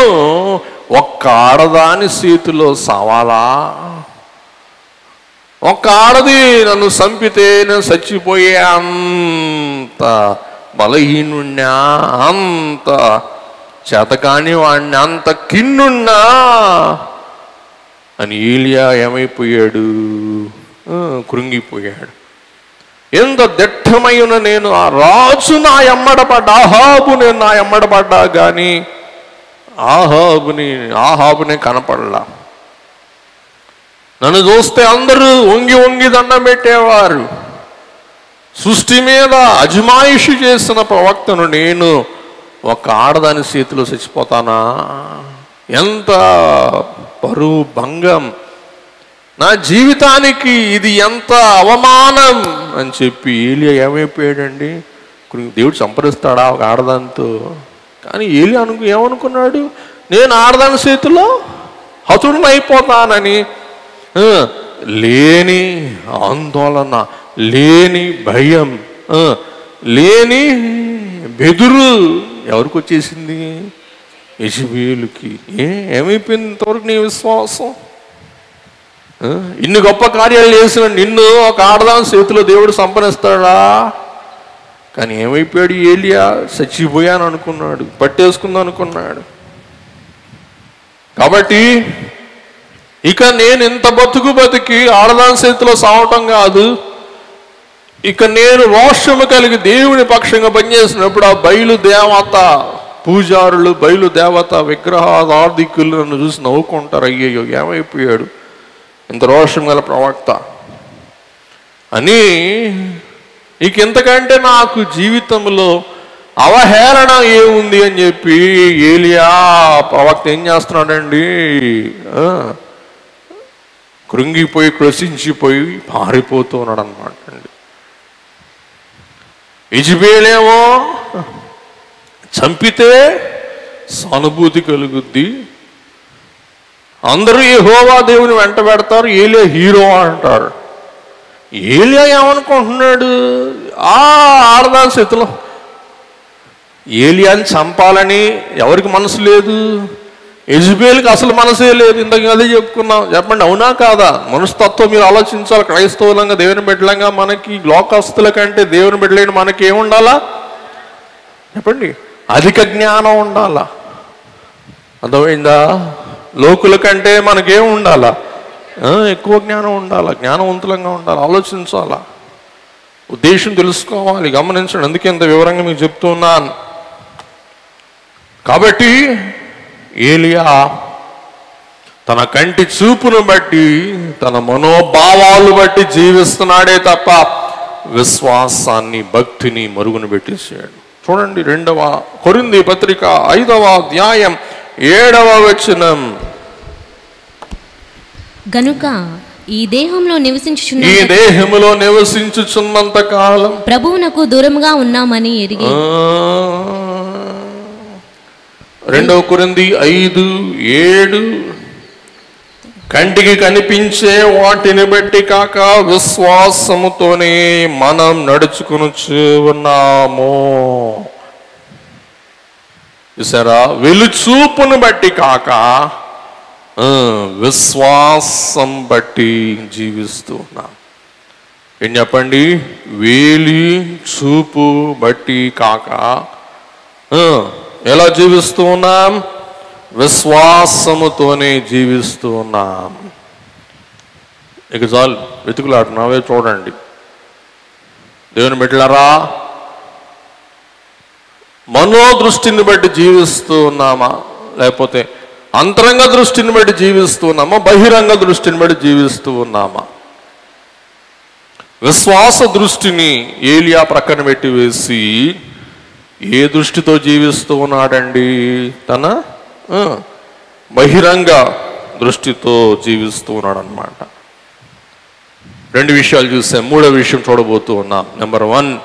Speaker 1: ఒక్క ఆడదాని చేతిలో సావాలా? ఒక్క ఆడది నన్ను చంపితే నేను చచ్చిపోయే అంత బలహీనుణ్ణా? అంత చేతకాని వాణ్ణి అంత కిన్నున్నా? అని ఈలియా ఏమైపోయాడు? కృంగిపోయాడు. ఎంత దిట్టమైన నేను ఆ రాజు నా ఎమ్మడపడ్డా ఆహాబు నేను నా ఎమ్మడపడ్డా కానీ ఆహాబుని ఆహాబునే కనపడలా. నన్ను చూస్తే అందరూ వంగి వంగి దండం పెట్టేవారు. సృష్టి మీద అజమాయిషి చేసిన ప్రవక్తను నేను ఒక ఆడదాని చేతిలో చచ్చిపోతానా? ఎంత పరువు భంగం నా జీవితానికి ఇది ఎంత అవమానం అని చెప్పి ఏలియా ఏమైపోయాడండి? దేవుడు సంపరిస్తాడా ఒక ఆడదానితో? కానీ ఏలి అనుకు ఏమనుకున్నాడు? నేను ఆడదాని చేతిలో హతుడిని అయిపోతానని లేని ఆందోళన లేని భయం లేని బెదురు. ఎవరికి వచ్చేసింది యజబేలుకి ఏ ఏమైపోయింది ఇంతవరకు నీ విశ్వాసం? ఇన్ని గొప్ప కార్యాలు చేసిన నిన్ను ఒక ఆడదాని చేతిలో దేవుడు సంపనిస్తాడా కానీ ఏమైపోయాడు ఏలియా? చచ్చిపోయాను అనుకున్నాడు పట్టేసుకుందాం అనుకున్నాడు. కాబట్టి ఇక నేను ఇంత బతుకు బతికి ఆడదాని చేతిలో సావటం కాదు. ఇక నేను రోషము కలిగి దేవుని పక్షంగా పనిచేసినప్పుడు ఆ బయలు దేవత పూజారులు బయలు దేవత విగ్రహార్థికులు నన్ను చూసి నవ్వుకుంటారు. అయ్యయ్యో ఏమైపోయాడు? ఇంత రోషం గల ప్రవక్త. అని ఇక ఇంతకంటే నాకు జీవితంలో అవహేళన ఏముంది అని చెప్పి ఏలియా ప్రవక్త ఏం చేస్తున్నాడండి? కృంగిపోయి కృషించిపోయి పారిపోతూ ఉన్నాడు అనమాట అండి. ఇజిబేలేమో? చంపితే సానుభూతి కలుగుద్ది. అందరూ ఈ హోవా దేవుని వెంట పెడతారు ఏలియా హీరో అంటారు. ఏలియా ఏమనుకుంటున్నాడు? ఆ ఆడదాని స్థితిలో ఏలియాని చంపాలని ఎవరికి మనసు లేదు. ఎజుబేల్కి అసలు మనసే లేదు. ఇంతకు అదే చెప్పుకున్నాం. చెప్పండి అవునా కాదా? మనస్తత్వం మీరు ఆలోచించాలి. క్రైస్తవులంగా దేవుని బిడ్డలంగా మనకి లోకస్తుల కంటే దేవుని బిడ్డలైన మనకి ఏముండాలా చెప్పండి అధిక జ్ఞానం ఉండాలా? అర్థమైందా? లోకుల కంటే మనకేం ఉండాలా? ఎక్కువ జ్ఞానం ఉండాలా? జ్ఞానవంతులంగా ఉండాలి? ఆలోచించాలా? ఉద్దేశం తెలుసుకోవాలి. గమనించండి అందుకే ఇంత వివరంగా మీకు చెప్తున్నాను. కాబట్టి ఏలియా తన కంటి చూపును బట్టి తన మనోభావాలు బట్టి జీవిస్తున్నాడే తప్ప విశ్వాసాన్ని భక్తిని మరుగున పెట్టేసాడు చూడండి రెండవ కొరింది పత్రిక ఐదవ అధ్యాయం ఏడవ వచనం.
Speaker 3: గనుక ఈ దేహంలో నివసించుచున్న
Speaker 1: ఈ దేహములో నివసించుచున్నంత కాలం
Speaker 3: ప్రభువునకు దూరముగా ఉన్నామని ఎరిగి
Speaker 1: రెండవ కొరింది ఐదు ఏడు. కంటికి కనిపించే వాటిని బట్టి కాక విశ్వాసముతోనే మనం నడుచుకునుచు ఉన్నాము. చూసారా వెలుచూపును బట్టి కాక విశ్వాసం బట్టి జీవిస్తూ ఉన్నాం. ఏం చెప్పండి? వేలి చూపు బట్టి కాక ఎలా జీవిస్తూ ఉన్నాం? విశ్వాసముతోనే జీవిస్తూ ఉన్నాం. ఇక చాలు వెతుకులాడుతున్నావే చూడండి. దేవుని బిడ్డలారా మనోదృష్టిని బట్టి జీవిస్తూ ఉన్నామా? లేకపోతే అంతరంగ దృష్టిని బట్టి జీవిస్తూ ఉన్నామా? బహిరంగ దృష్టిని బట్టి జీవిస్తూ ఉన్నామా? విశ్వాస దృష్టిని ఏలియా ప్రక్కన పెట్టి వేసి ఏ దృష్టితో జీవిస్తూ ఉన్నాడండి? తన బహిరంగ దృష్టితో జీవిస్తూ ఉన్నాడు అనమాట రెండు విషయాలు చూసాం. మూడో విషయం చూడబోతూ ఉన్నాం. నెంబర్ వన్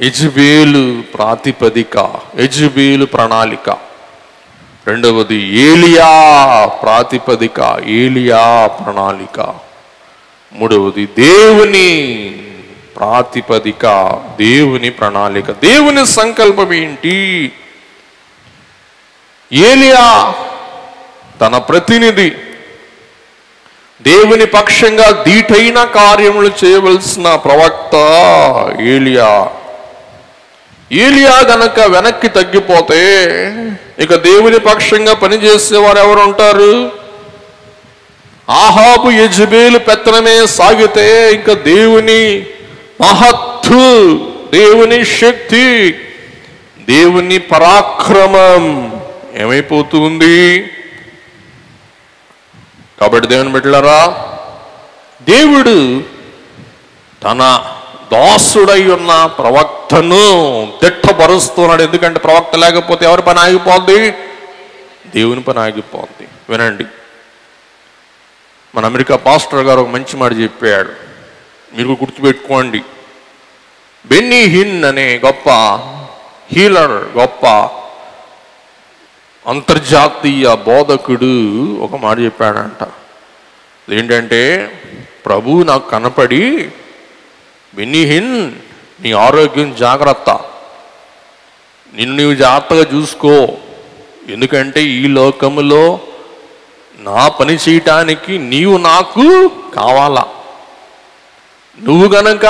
Speaker 1: యజ్బేలు ప్రాతిపదిక యజ్బేలు ప్రణాళిక. రెండవది ఏలియా ప్రాతిపదిక ఏలియా ప్రణాళిక. మూడవది దేవుని ప్రాతిపదిక దేవుని ప్రణాళిక. దేవుని సంకల్పం ఏంటి? ఏలియా తన ప్రతినిధి దేవుని పక్షంగా దీటైన కార్యములు చేయవలసిన ప్రవక్త ఏలియా. ఏలియా గనక వెనక్కి తగ్గిపోతే ఇక దేవుని పక్షంగా పనిచేసేవారు ఎవరు ఉంటారు? ఆహాబు యజ్బేలు పెత్తనమే సాగితే ఇంకా దేవుని మహత్తు దేవుని శక్తి దేవుని పరాక్రమం. ఏమైపోతుంది? కాబట్టి దేవుని బిడ్డలారా దేవుడు తన దాసుడై ఉన్న ప్రవక్తను తిట్టపరుస్తున్నాడు ఎందుకంటే ప్రవక్త లేకపోతే ఎవరి పని ఆగిపోద్ది? దేవుని పని ఆగిపోద్ది. వినండి. మన అమెరికా పాస్టర్ గారు ఒక మంచి మాట చెప్పాడు. మీరు గుర్తుపెట్టుకోండి. బెన్నీ హిన్ అనే గొప్ప హీలర్ గొప్ప అంతర్జాతీయ బోధకుడు ఒక మాట చెప్పాడంట. ఏంటంటే ప్రభు నాకు కనపడి బెన్నీహిన్ నీ ఆరోగ్యం జాగ్రత్త. నిన్ను నీవు జాగ్రత్తగా చూసుకో. ఎందుకంటే ఈ లోకములో నా పని చేయటానికి నీవు నాకు కావాలా. నువ్వు గనక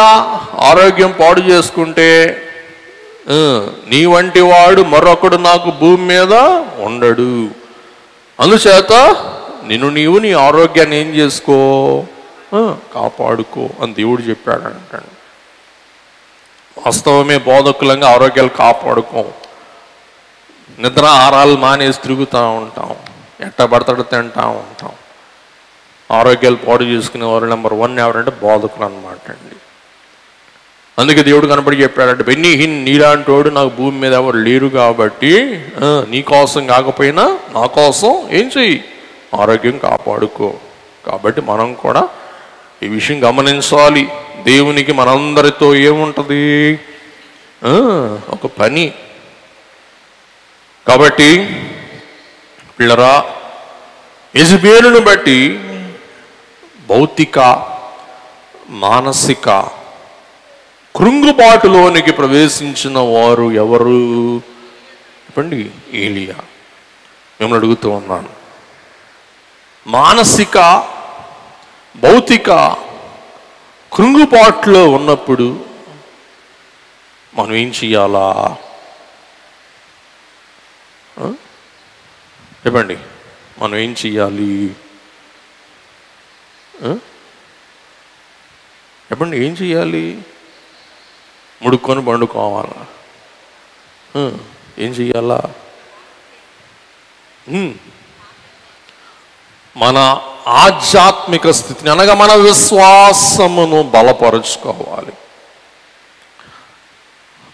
Speaker 1: ఆరోగ్యం పాడు చేసుకుంటే నీ వంటి వాడు మరొకడు నాకు భూమి మీద ఉండడు. అందుచేత నిన్ను నీవు నీ ఆరోగ్యాన్ని ఏం చేసుకో? కాపాడుకో అని దేవుడు చెప్పాడు అంటాడు. వాస్తవమే బోధకులంగా ఆరోగ్యాలు కాపాడుకోం. నిద్ర ఆరాలు మానేసి తిరుగుతూ ఉంటాం. ఎట్ట పడతాడు తింటా ఉంటాం. ఆరోగ్యాలు పాడు చేసుకునే వారు నెంబర్ వన్ ఎవరంటే బాధకులు అనమాట అండి. అందుకే దేవుడు కనపడి చెప్పాడంటే బెన్నీ హిన్ నీలాంటోడు నాకు భూమి మీద ఎవరు లేరు కాబట్టి నీకోసం నీ కోసం కాకపోయినా నా కోసం ఏం చెయ్యి? ఆరోగ్యం కాపాడుకో. కాబట్టి మనం కూడా ఈ విషయం గమనించాలి. దేవునికి మనందరితో ఏముంటుంది? ఒక పని. కాబట్టి పిల్లరా యజబేలును బట్టి భౌతిక మానసిక కృంగుబాటులోనికి ప్రవేశించిన వారు ఎవరు? చెప్పండి ఏలియా. మిమ్మల్ని అడుగుతూ ఉన్నాను. మానసిక భౌతిక కృంగుబాటులో ఉన్నప్పుడు మనం ఏం చెయ్యాలా? చెప్పండి మనం ఏం చెయ్యాలి? చెప్పండి ఏం చేయాలి ముడుక్కొని పండుకోవాలా? ఏం చెయ్యాలా? మన ఆధ్యాత్మిక స్థితిని అనగా మన విశ్వాసమును బలపరుచుకోవాలి.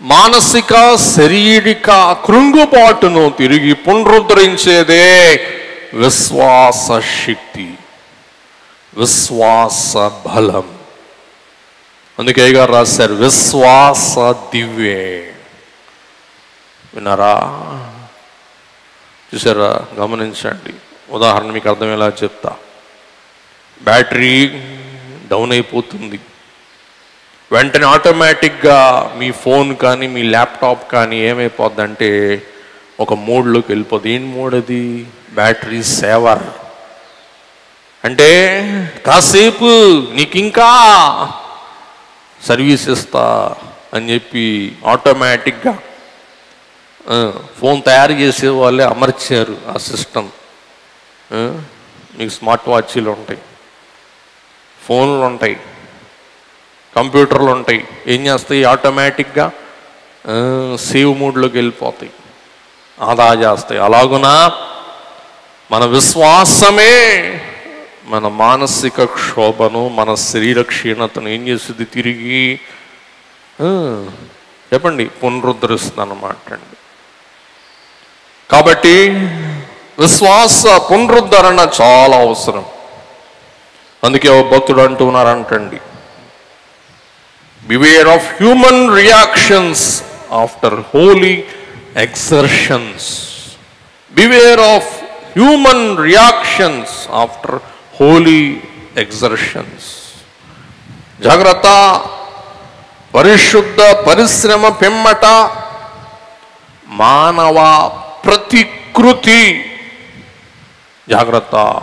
Speaker 1: మానసిక శారీరక కృంగుబాటును తిరిగి పునరుద్ధరించేదే విశ్వాస శక్తి. విశ్వాస బలం అందుకే గారు రాశారు విశ్వాస దివ్యే విన్నారా? చూసారా గమనించండి. ఉదాహరణ మీకు అర్థమయ్యేలా చెప్తా. బ్యాటరీ డౌన్ అయిపోతుంది. వెంటనే ఆటోమేటిక్గా మీ ఫోన్ కానీ మీ ల్యాప్టాప్ కానీ ఏమైపోద్దంటే ఒక మోడ్లోకి వెళ్ళిపోద్ది. ఏం మోడ్ అది? Battery saver. అంటే కాసేపు నీకు ఇంకా సర్వీస్ ఇస్తా అని చెప్పి ఆటోమేటిక్గా ఫోన్ తయారు చేసే వాళ్ళే అమర్చారు ఆ సిస్టమ్. మీకు స్మార్ట్ వాచీలు ఉంటాయి ఫోన్లు ఉంటాయి కంప్యూటర్లు ఉంటాయి. ఏం చేస్తాయి? ఆటోమేటిక్గా సేవ్ మూడ్లోకి వెళ్ళిపోతాయి. ఆదా చేస్తాయి. అలాగునా? మన విశ్వాసమే మన మానసిక క్షోభను మన శరీర క్షీణతను ఏం చేస్తుంది తిరిగి? చెప్పండి పునరుద్ధరిస్తుంది అన్నమాట అండి కాబట్టి విశ్వాస పునరుద్ధరణ చాలా అవసరం. అందుకే ఓ భక్తుడు అంటున్నారంటండి beware of human reactions after holy exertions beware of human reactions after holy exertions. జాగ్రత్త. పరిశుద్ధ పరిశ్రమ పిమ్మట మానవ ప్రతికృతి. జాగ్రత్త.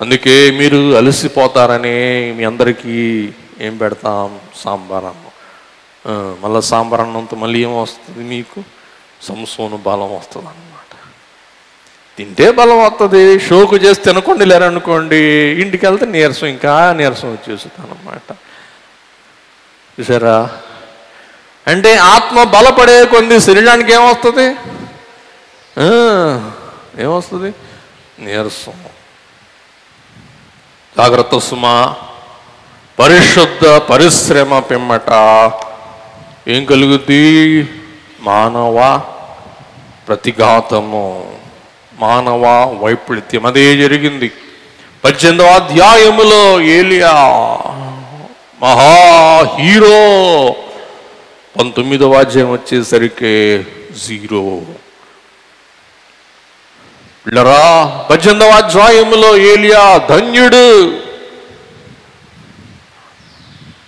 Speaker 1: అందుకే మీరు అలసిపోతారని మీ అందరికీ ఏం పెడతాం? సాంబార్. మళ్ళీ ఆ, సాంబార్ మళ్ళీ ఏం వస్తుంది మీకు? సంసోను బలం వస్తుంది తింటే బలం వస్తుంది షోకు చేసి తినకుండా లేరనుకోండి ఇంటికి వెళ్తే నీరసం ఇంకా నీరసం వచ్చేస్తుంది అన్నమాట చూసారా? అంటే ఆత్మ బలపడే కొంది శరీరానికి ఏమొస్తుంది? ఏమొస్తుంది? నీరసం. జాగ్రత్త సుమా. పరిశుద్ధ పరిశ్రమ పిమ్మట. ఏం కలుగుద్ది? మానవ ప్రతిఘాతము. మానవ వైపరీత్యం అదే జరిగింది. పద్దెనిమిదవ అధ్యాయములో ఏలియా మహా హీరో పంతొమ్మిదవ అధ్యాయం వచ్చేసరికి జీరో. పిల్లరా పద్దెనిమిదవ అధ్యాయములో ఏలియా ధన్యుడు.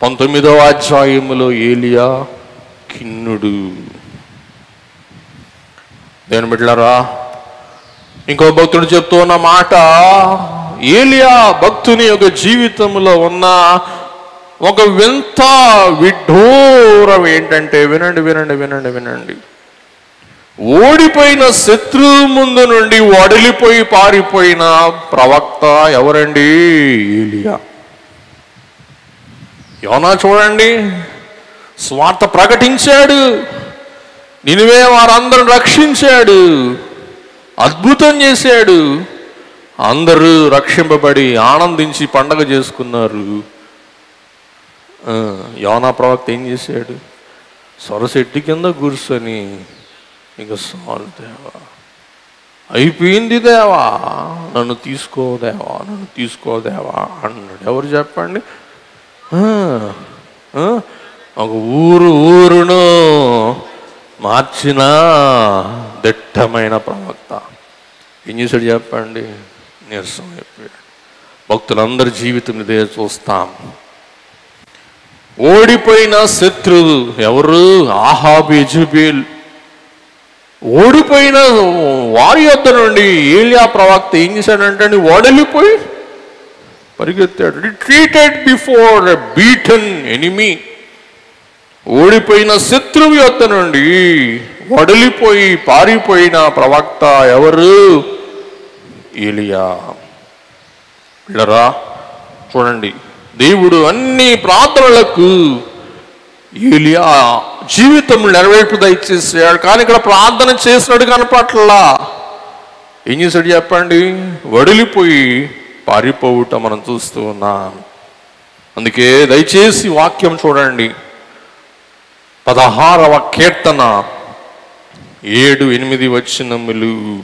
Speaker 1: పంతొమ్మిదవ అధ్యాయములో ఏలియా కిన్నుడు దేని బిడ్లరా ఇంకో భక్తుడు చెప్తూ ఉన్న మాట ఏలియా భక్తుని యొక్క జీవితంలో ఉన్న ఒక వింత విడ్డూరం ఏంటంటే వినండి వినండి వినండి వినండి. ఓడిపోయిన శత్రువు ముందు నుండి వడిలిపోయి పారిపోయిన ప్రవక్త ఎవరండి? ఏలియా. యోనా చూడండి స్వార్థ ప్రకటించాడు నినివే వారందరూ రక్షించాడు. అద్భుతం చేశాడు. అందరూ రక్షింపబడి ఆనందించి పండగ చేసుకున్నారు. యోనా ప్రవక్త ఏం చేశాడు? సొరసెట్టి కింద కూర్చొని ఇంక సాల్ దేవా అయిపోయింది దేవా నన్ను తీసుకో దేవా నన్ను తీసుకో దేవా అన్నాడు. ఎవరు చెప్పండి? ఒక ఊరు ఊరును. మార్చిన దిట్టమైన ప్రవక్త. ఏం చేశాడు చెప్పండి? నీరసం అయిపోయాడు. భక్తులందరి జీవితం ఇదే చూస్తాం. ఓడిపోయిన శత్రువు ఎవరు? ఆహాబు యజుబేల్ ఓడిపోయిన వారి యొద్ద నుండి ఏలియా ప్రవక్త ఏం చేశాడంటే ఓడలిపోయి పరిగెత్తాడు. రిట్రీటెడ్ బిఫోర్ బీటన్ ఎనిమీ ఓడిపోయిన శత్రువు యొక్క నుండి వడిలిపోయి పారిపోయిన ప్రవక్త ఎవరు? ఏలియా. పిల్లరా చూడండి. దేవుడు అన్ని ప్రార్థనలకు ఏలియా జీవితం నెరవేర్పు దయచేసాడు కానీ ఇక్కడ ప్రార్థన చేసినాడు కనపట్లా ఏం చేశాడు చెప్పండి? వడిలిపోయి పారిపోవుట మనం చూస్తూ ఉన్నాం. అందుకే దయచేసి వాక్యం చూడండి. పదహారవ కీర్తన. ఏడు ఎనిమిది వచ్చినములు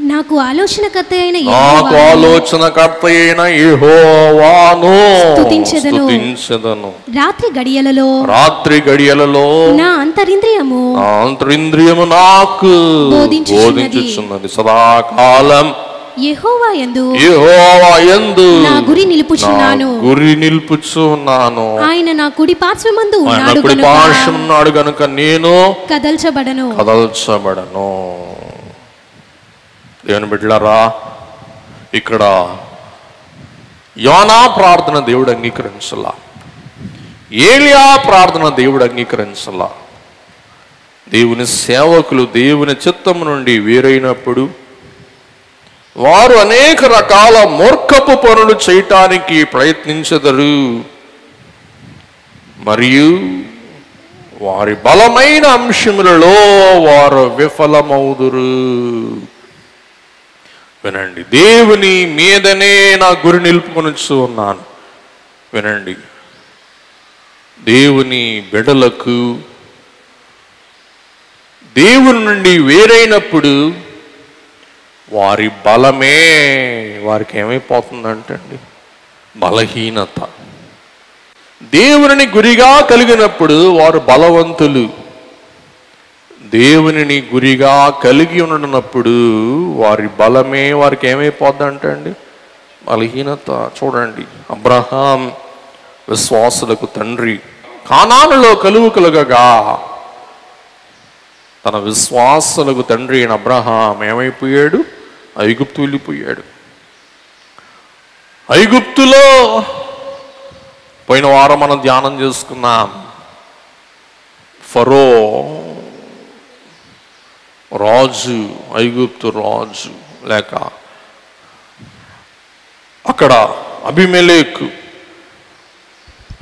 Speaker 2: నాకు ఆలోచనకర్త అయిన
Speaker 1: నాకు ఆలోచనకర్త అయిన యెహోవాను.
Speaker 2: స్తుతించెదను.
Speaker 1: స్తుతించెదను.
Speaker 2: రాత్రి గడియలలో.
Speaker 1: రాత్రి గడియలలో.
Speaker 2: నా అంతరింద్రియము.
Speaker 1: నా అంతరింద్రియము నాకు.
Speaker 2: బోధించుచున్నది.
Speaker 1: సదాకాలం
Speaker 2: యెహోవా యందు.
Speaker 1: యెహోవా యందు.
Speaker 2: నా గురి నిలుపుచున్నాను.
Speaker 1: గురి నిలుపుచున్నాను.
Speaker 2: ఆయన నా కుడి పార్శ్వమందు ఉన్నాడు
Speaker 1: కుడి
Speaker 2: కనుక
Speaker 1: పార్శ్వం ఉన్నాడు గనుక నేను
Speaker 2: కదల్చబడను.
Speaker 1: కదల్చబడను. దేవుని బిడ్డలారా ఇక్కడ యోనా ప్రార్థన దేవుడు అంగీకరించలా. ఏలియా ప్రార్థన దేవుడు అంగీకరించలా. దేవుని సేవకులు దేవుని చిత్తం నుండి వేరైనప్పుడు వారు అనేక రకాల మూర్ఖపు పనులు చేయటానికి ప్రయత్నించదరు. మరియు వారి బలమైన అంశములలో వారు విఫలమవుదురు. వినండి దేవుని మీదనే నా గురి నిలుపుకొనొచ్చు ఉన్నాను. వినండి దేవుని బిడలకు దేవుని నుండి వేరైనప్పుడు వారి బలమే వారికి ఏమైపోతుందంటే అండి బలహీనత. దేవునిని గురిగా కలిగినప్పుడు వారు బలవంతులు. దేవునిని గురిగా కలిగి ఉండనప్పుడు వారి బలమే వారికి ఏమైపోద్దంటే అండి బలహీనత. చూడండి అబ్రహాం విశ్వాసులకు తండ్రి. కానానులో కలువు కలుగగా. తన విశ్వాసులకు తండ్రి అయిన అబ్రహాం ఏమైపోయాడు? ఐగుప్తు వెళ్ళిపోయాడు ఐగుప్తులో పోయిన వారం మనం ధ్యానం చేసుకున్నాం. ఫరో రాజు ఐగుప్తు రాజు లేక అక్కడ అభిమెలేక్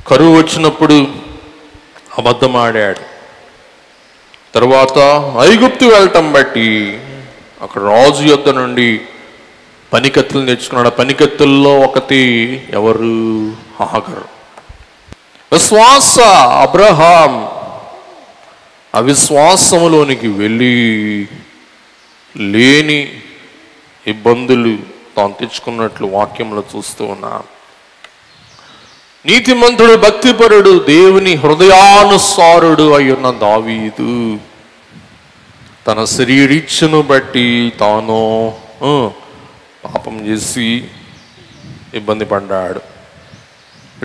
Speaker 1: కరువు వచ్చినప్పుడు అబద్ధమాడాడు. తర్వాత ఐగుప్తు వెళ్ళటం బట్టి అక్కడ రాజు యొద్ద నుండి పనికత్తులు నేర్చుకున్నాడు. ఆ పనికత్తుల్లో ఒకటి ఎవరు? హాగర్ విశ్వాస అబ్రహాం అవిశ్వాసములోనికి వెళ్ళి లేని ఇబ్బందులు తాను తెచ్చుకున్నట్లు వాక్యంలో చూస్తూ ఉన్నాం నీతిమంతుడు భక్తిపరుడు దేవుని హృదయానుసారుడు అయ్యున్న దావీదు. తన శరీరీక్షను బట్టి తాను పాపం చేసి ఇబ్బంది పడ్డాడు.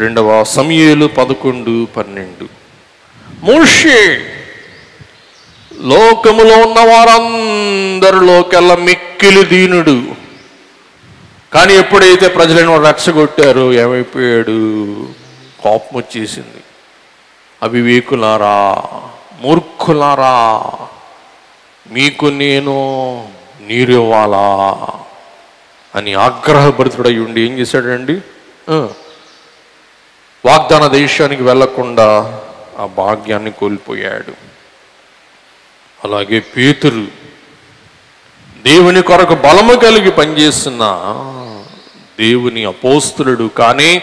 Speaker 1: రెండవ సమయలు పదకొండు పన్నెండు. మోషే లోకములో ఉన్న వారందరిలోకెల్లా మిక్కిలి దీనుడు. కానీ ఎప్పుడైతే ప్రజలను రక్షగొట్టారో ఏమైపోయాడు? కోపం వచ్చేసింది అవివేకులారా మూర్ఖులారా మీకు నేను నీరు ఇవ్వాలా? అని ఆగ్రహభరితుడై ఉండి ఏం చేశాడండి? వాగ్దాన దేశానికి వెళ్ళకుండా ఆ భాగ్యాన్ని కోల్పోయాడు. అలాగే పేతురు దేవుని కొరకు బలము కలిగి పనిచేస్తున్న దేవుని అపోస్తులుడు కానీ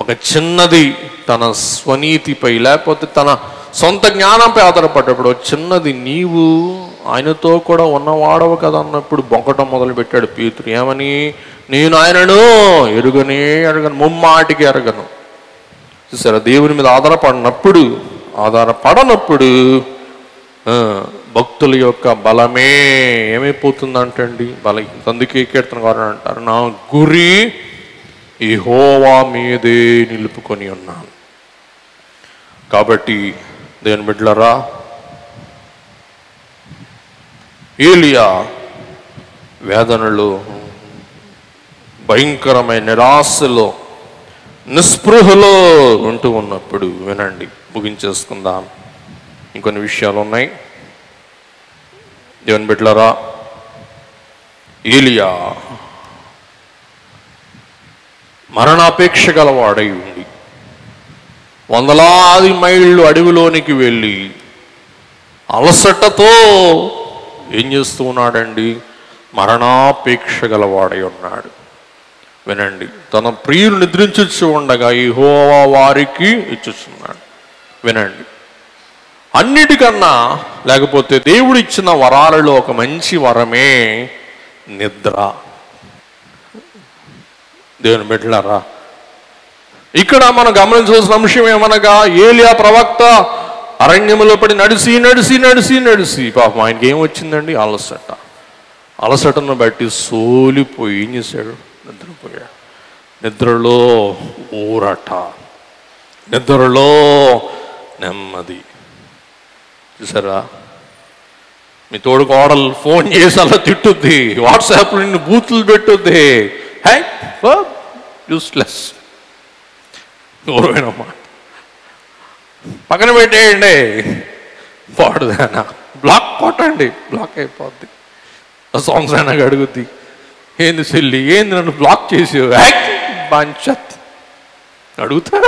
Speaker 1: ఒక చిన్నది తన స్వనీతిపై లేకపోతే తన సొంత జ్ఞానంపై ఆధారపడ్డప్పుడు చిన్నది నీవు ఆయనతో కూడా ఉన్నవాడవు కదా అన్నప్పుడు బొంకటం మొదలు పెట్టాడు పేతురు. ఏమని? నేను ఆయనను ఎరుగనే ఎరగను ముమ్మాటికి ఎరగను. చూసారా? దేవుని మీద ఆధారపడినప్పుడు ఆధారపడనప్పుడు భక్తుల యొక్క బలమే ఏమైపోతుందంటండి? బల అందుకే కీర్తన గారు అంటారు నా గురి ఈ హోవా మీదే నిలుపుకొని ఉన్నాను. కాబట్టి దేవుని బిడ్డలరా ఏలియా వేదనలు భయంకరమైన నిరాశలో నిస్పృహలో ఉంటూ ఉన్నప్పుడు వినండి ముగించేసుకుందాం. ఇంకొన్ని విషయాలు ఉన్నాయి. దేవుని బిడ్డలరా ఏలియా మరణాపేక్ష గలవాడై ఉండి వందలాది మైళ్ళు అడవిలోనికి వెళ్ళి అలసటతో ఏం చేస్తూ ఉన్నాడండి? మరణాపేక్ష గలవాడై ఉన్నాడు. వినండి తన ప్రియులు నిద్రించు ఉండగా ఈ హోవా వారికి ఇచ్చుచున్నాడు. వినండి అన్నిటికన్నా లేకపోతే దేవుడిచ్చిన వరాలలో ఒక మంచి వరమే నిద్ర. దేవుని బిడ్డలారా ఇక్కడ మనం గమనించవలసిన అంశం ఏమనగా ఏలియా ప్రవక్త అరణ్యములో పడి నడిసి నడిసి నడిసి నడిసి. పాపం ఆయనకి ఏమొచ్చిందండి అలసట. అలసటను బట్టి సోలిపోయి ఏం చేశాడు? నిద్రపోయాడు. నిద్రలో ఊరట. నిద్రలో నెమ్మది. చూసారా? మీ తోడు కోడలు ఫోన్ చేసి అలా తిట్టుద్ది. వాట్సాప్లో నిన్ను బూతులు పెట్టుద్ది. High useless. గౌరవమైనమ్మా పక్కన పెట్టేయండి. పాడుదేనా. బ్లాక్ కొట్టండి. బ్లాక్ అయిపోద్ది. సాంగ్స్ అయినా అడుగుద్ది. ఏంది సెల్లి ఏంది నన్ను బ్లాక్ చేసి బాంచత్. అడుగుతా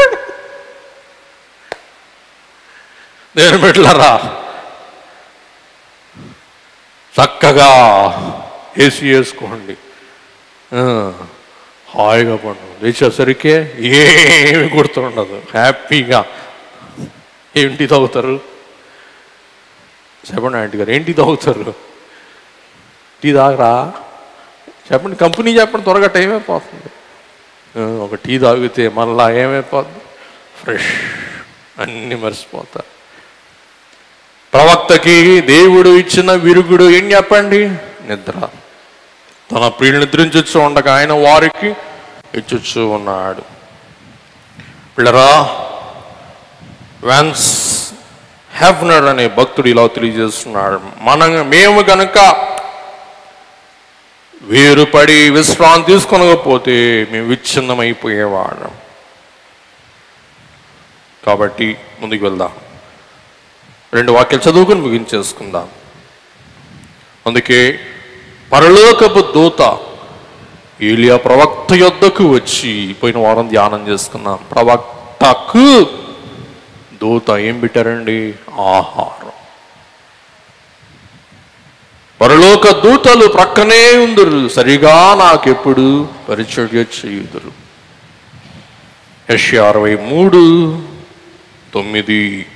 Speaker 1: నేను పెట్టలరా? చక్కగా ఏసీ వేసుకోండి. హాయిగా పండు. లేచేసరికే ఏమి గుర్తుండదు. హ్యాపీగా. ఏంటి తాగుతారు చెప్పండి ఆంటీ గారు ఏంటి తాగుతారు టీ తాగరా? చెప్పండి కంపెనీ చెప్పండి త్వరగా టైం అయిపోతుంది. ఒక టీ తాగితే మళ్ళా ఏమైపోతుంది ఫ్రెష్ అన్నీ మర్చిపోతారు. ప్రవక్తకి దేవుడు ఇచ్చిన విరుగుడు ఏం చెప్పండి? నిద్ర. తన ప్రియులు నిద్రించచ్చు ఉండగా ఆయన వారికి ఇచ్చుచ్చు ఉన్నాడు. పిల్లరా వ్యాన్స్ హెఫ్నర్ అనే భక్తుడు ఇలా తెలియజేస్తున్నాడు. మన మేము కనుక వేరుపడి విశ్రాంతి తీసుకొనకపోతే మేము విచ్ఛిన్నమైపోయేవాళ్ళం. కాబట్టి ముందుకు వెళ్దాం. రెండు వాక్యాలు చదువుకుని ముగించేసుకుందాం. అందుకే పరలోకపు దూత ఏలియా ప్రవక్త యొద్దకు వచ్చి పోయిన వారం ధ్యానం చేసుకున్నాం. ప్రవక్తకు దూత ఏం పెట్టారండి? ఆహారం. పరలోక దూతలు ప్రక్కనే ఉందరు సరిగా నాకెప్పుడు పరిచర్య చేయుదురు. యశ్య అరవై మూడు తొమ్మిది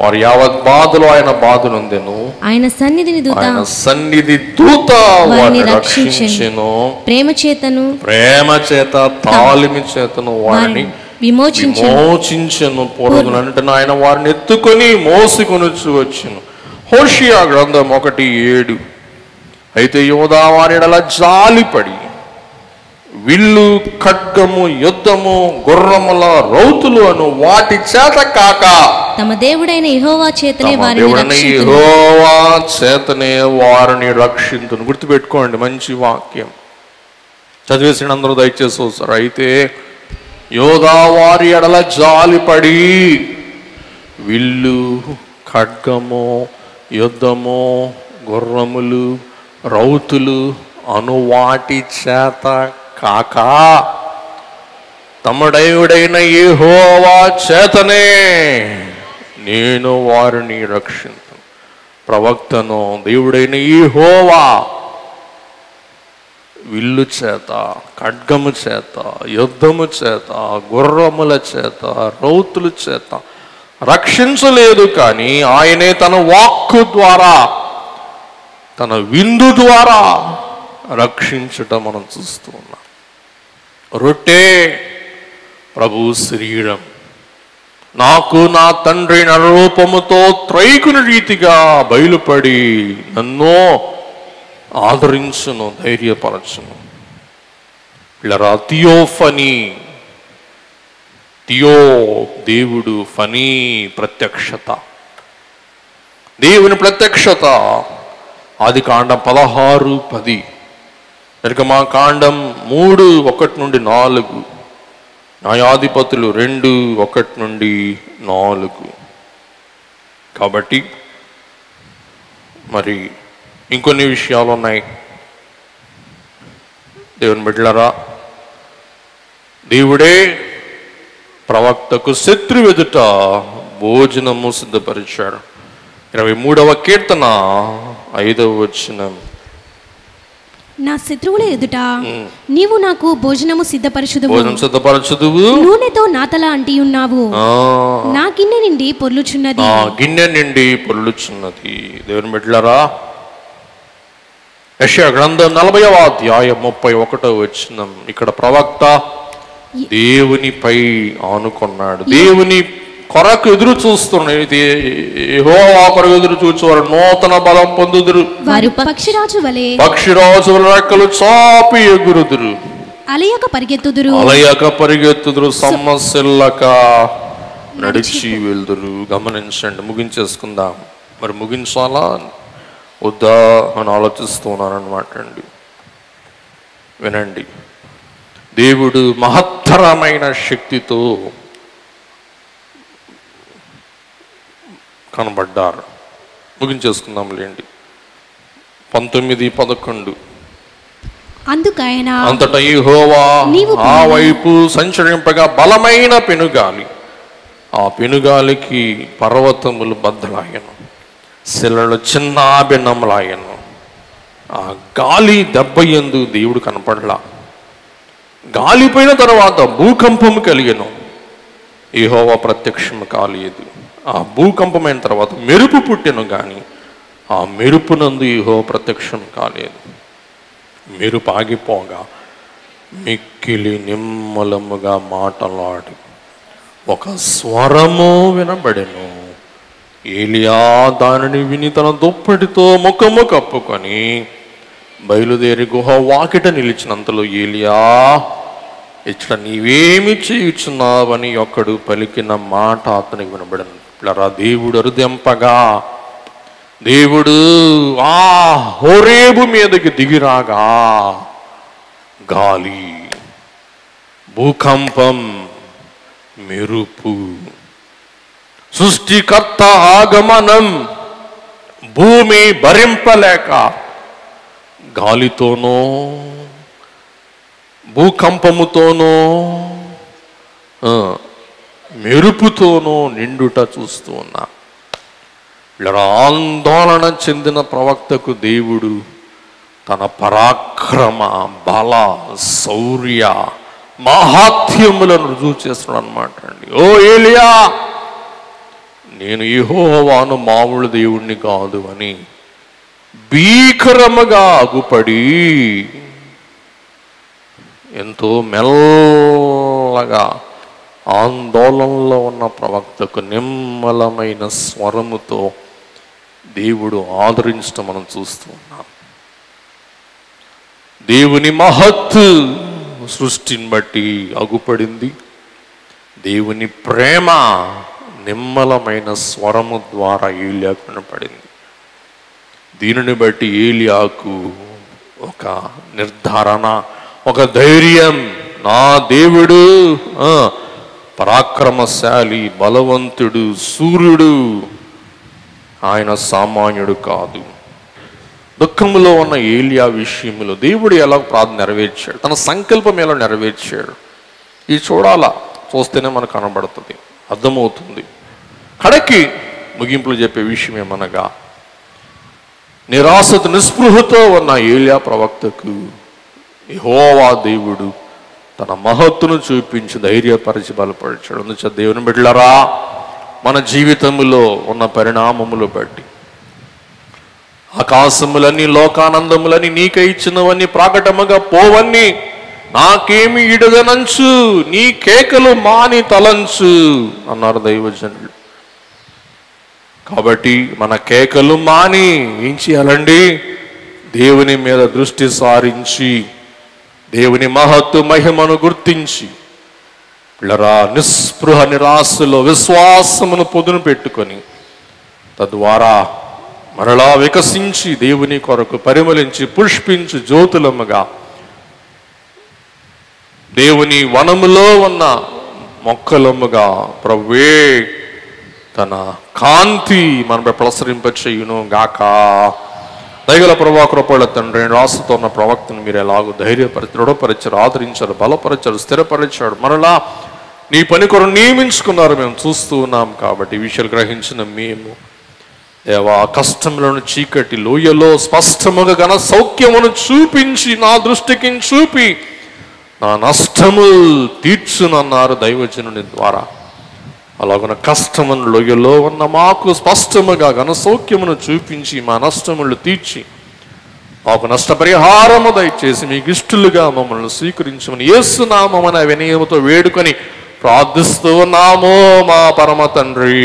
Speaker 1: వారు యావత్ బాధలు ఆయన బాధనుందెను
Speaker 3: ఆయన సన్నిధిని దూత
Speaker 1: ఆయన సన్నిధి దూత
Speaker 3: వారిని రక్షించెను. ప్రేమ చేతను
Speaker 1: ప్రేమ చేత తాలిమి చేతను వారిని
Speaker 3: విమోచించెను.
Speaker 1: విమోచించను. ఆయన వారిని ఎత్తుకొని మోసుకొని వచ్చును. హోషియా గ్రంథం ఒకటి ఏడు. అయితే యోధా వారి జాలిపడి విల్లు ఖడ్గము యుద్ధము గుర్రముల రౌతులు అను వాటి చేత కాక
Speaker 3: తమ దేవుడైన యెహోవా చేతనే వారిని రక్షించును.
Speaker 1: యెహోవా చేతనే వారిని రక్షింతును గుర్తుపెట్టుకోండి మంచి వాక్యం. చదివేసిన అందరూ దయచేసి వస్తారు అయితే యోధా వారి ఎడల జాలిపడి విల్లు ఖడ్గము యుద్ధము గుర్రములు రౌతులు అను వాటి చేత కాక తమడయుడైన హోవా చేతనే నేను వారిని రక్షించను ప్రవక్తను దేవుడైన యెహోవా విల్లు చేత ఖడ్గము చేత యుద్ధము చేత గుర్రముల చేత రౌతుల చేత రక్షించలేదు కానీ ఆయనే తన వాక్కు ద్వారా తన విందు ద్వారా రక్షించటం మనం చూస్తూ ఉన్నాం. రొట్టె ప్రభు శరీరం. నాకు నా తండ్రి నరూపముతో త్రైకుని రీతిగా బయలుపడి నన్ను ఆదరించును ధైర్యపరచును. Theo theophany. థియో దేవుడు ఫనీ ప్రత్యక్షత. దేవుని ప్రత్యక్షత. ఆది కాండం పదహారు పది. నిర్గమా కాండం మూడు ఒకటి నుండి నాలుగు. న్యాయాధిపతులు రెండు ఒకటి నుండి నాలుగు. కాబట్టి మరి ఇంకొన్ని విషయాలు ఉన్నాయి. దేవుని బిడ్డలరా దేవుడే ప్రవక్తకు శత్రు ఎదుట భోజనము సిద్ధపరిచాడు. ఇరవై మూడవ కీర్తన ఐదవ వచ్చిన
Speaker 2: నా శత్రువుల ఎదుట నీవు నాకు భోజనము సిద్ధపరచుదువు.
Speaker 1: భోజనం సిద్ధపరచుదువు.
Speaker 2: నూనెతో నాతల అంటి ఉన్నావు. నా గిన్నె నిండి పొర్లుచున్నది.
Speaker 1: నా గిన్నె నిండి పొల్లుచున్నది దేవుని బిడ్డలారా యెషయా గ్రంథం నలభైవ అధ్యాయం ముప్పై ఒకటో వచ్చిన ఇక్కడ ప్రవక్త దేవునిపై ఆనుకున్నాడు. దేవుని కొరకు ఎదురు చూస్తున్నాడు ఇది యెహోవా కొరకు ఎదురు చూచేవారు నూతన బలం పొందుదురు.
Speaker 2: వారు పక్షిరాజు వలె
Speaker 1: రెక్కలు చాపి ఎగురుదురు.
Speaker 2: అలయక పరిగెత్తుదురు.
Speaker 1: అలయక పరిగెత్తుదురు సమస్యలక నడిచి వెళ్దురు. గమనించండి ముగించేసుకుందాం. మరి ముగించాలా? వద్దా అని ఆలోచిస్తున్నారనమాట అండి వినండి. దేవుడు మహత్తరమైన శక్తితో కనబడ్డారు. ముగించేసుకుందాం లేండి. పంతొమ్మిది పదకొండు.
Speaker 2: అందుకైన
Speaker 1: అంతటా యెహోవా ఆ వైపు సంచరింపగా బలమైన పెనుగాలి. ఆ పెనుగాలికి పర్వతములు బద్దలాయను. శిలలు చిన్న భిన్నములాయను ఆ గాలి దెబ్బ ఎందు దేవుడు కనపడలా. గాలిపోయిన తర్వాత భూకంపము కలిగను. యెహోవా ప్రత్యక్షం కాలేదు. ఆ భూకంపమైన తర్వాత మెరుపు పుట్టెను కానీ ఆ మెరుపునందు యెహోవా ప్రత్యక్షం కాలేదు. మెరుపు ఆగిపోగా మిక్కిలి నిమ్మలముగా మాటలాడి ఒక స్వరము వినబడెను. ఏలియా దానిని విని తన దుప్పటితో ముఖము కప్పుకొని బయలుదేరి గుహ వాకిట నిలిచినంతలో ఏలియా ఇచ్చట నీవేమి చేయుచున్నావని ఒక్కడు పలికిన మాట అతనికి వినబడను పిల్లరా దేవుడు అరుదెంపగా దేవుడు ఆ హోరేబు మీదకి దిగిరాగా. గాలి భూకంపం మెరుపు సృష్టికర్త ఆగమనం భూమి భరింపలేక గాలితోనో భూకంపముతోనో ఆ, మెరుపుతోనూ నిండుట చూస్తూ ఉన్నా. ఇలా ఆందోళన చెందిన ప్రవక్తకు దేవుడు తన పరాక్రమ బల శౌర్య మహాత్యములను రుజువు చేస్తున్నాడు అనమాట అండి. ఓ ఏలియా! నేను యహోవాను మామూలు దేవుణ్ణి కాదు అని భీకరముగా అగుపడి ఎంతో మెల్లగా ఆందోళనలో ఉన్న ప్రవక్తకు నిమ్మలమైన స్వరముతో దేవుడు ఆదరించడం మనం చూస్తూ ఉన్నాం. దేవుని మహత్ సృష్టిని బట్టి అగుపడింది. దేవుని ప్రేమ నిమ్మలమైన స్వరము ద్వారా ఏలియాకు పడింది. దీనిని బట్టి ఏలియాకు ఒక నిర్ధారణ ఒక ధైర్యం నా దేవుడు పరాక్రమశాలి బలవంతుడు సూర్యుడు. ఆయన సామాన్యుడు కాదు. దుఃఖంలో ఉన్న ఏలియా విషయంలో దేవుడు ఎలా ప్రార్థన నెరవేర్చాడు? తన సంకల్పం ఎలా నెరవేర్చాడు? ఇది చూడాలా చూస్తేనే మనకు కనబడుతుంది అర్థమవుతుంది. కడకి ముగింపులు చెప్పే విషయం ఏమనగా నిరాశత నిస్పృహతో ఉన్న ఏలియా ప్రవక్తకు యహోవా దేవుడు తన మహత్తును చూపించి ధైర్యపరిచి బలపరిచాడు. అందుచే దేవుని బిడ్డలరా మన జీవితంలో ఉన్న పరిణామములు బట్టి ఆకాశములన్నీ లోకానందములని నీకే ఇచ్చినవన్నీ ప్రాకటముగా పోవన్నీ నాకేమి ఇడదనంచు నీ కేకలు మాని తలంచు అన్నారు దైవజనులు. కాబట్టి మన కేకలు మాని ఏం చేయాలండి? దేవుని మీద దృష్టి సారించి దేవుని మహత్తు మహిమను గుర్తించి పిల్లరా నిస్పృహ నిరాశలో విశ్వాసమును పొదును పెట్టుకొని తద్వారా మరలా వికసించి దేవుని కొరకు పరిమళించి పుష్పించి జ్యోతులముగా దేవుని వనములో ఉన్న మొక్కలముగా ప్రవ్వే తన కాంతి మనపై ప్రసరింపచేయును గాక దయగల ప్రభా కృపల తండ్రి రాసుతో ఉన్న ప్రవక్తను మీరు ఎలాగో ధైర్యపరిచి దృఢపరిచారు ఆదరించారు బలపరిచారు స్థిరపరిచాడు మరలా నీ పని కొరకు నియమించుకున్నారు మేము చూస్తూ ఉన్నాం కాబట్టి విషయాలు గ్రహించిన మేము. దేవా కష్టంలోని చీకటి లోయలో స్పష్టముగా గన సౌఖ్యమును చూపించి నా దృష్టికి చూపి నా నష్టము తీర్చునన్నారు దైవజనుని ద్వారా. అలాగున కష్టమును లోయలో ఉన్న మాకు స్పష్టముగా ఘనసౌఖ్యమును చూపించి మా నష్టములు తీర్చి మాకు నష్టపరిహారము దయచేసి మీకు ఇష్టలుగా మమ్మల్ని స్వీకరించమని యేసునామమున వినయముతో వేడుకొని ప్రార్థిస్తూ ఉన్నాము మా పరమ తండ్రి.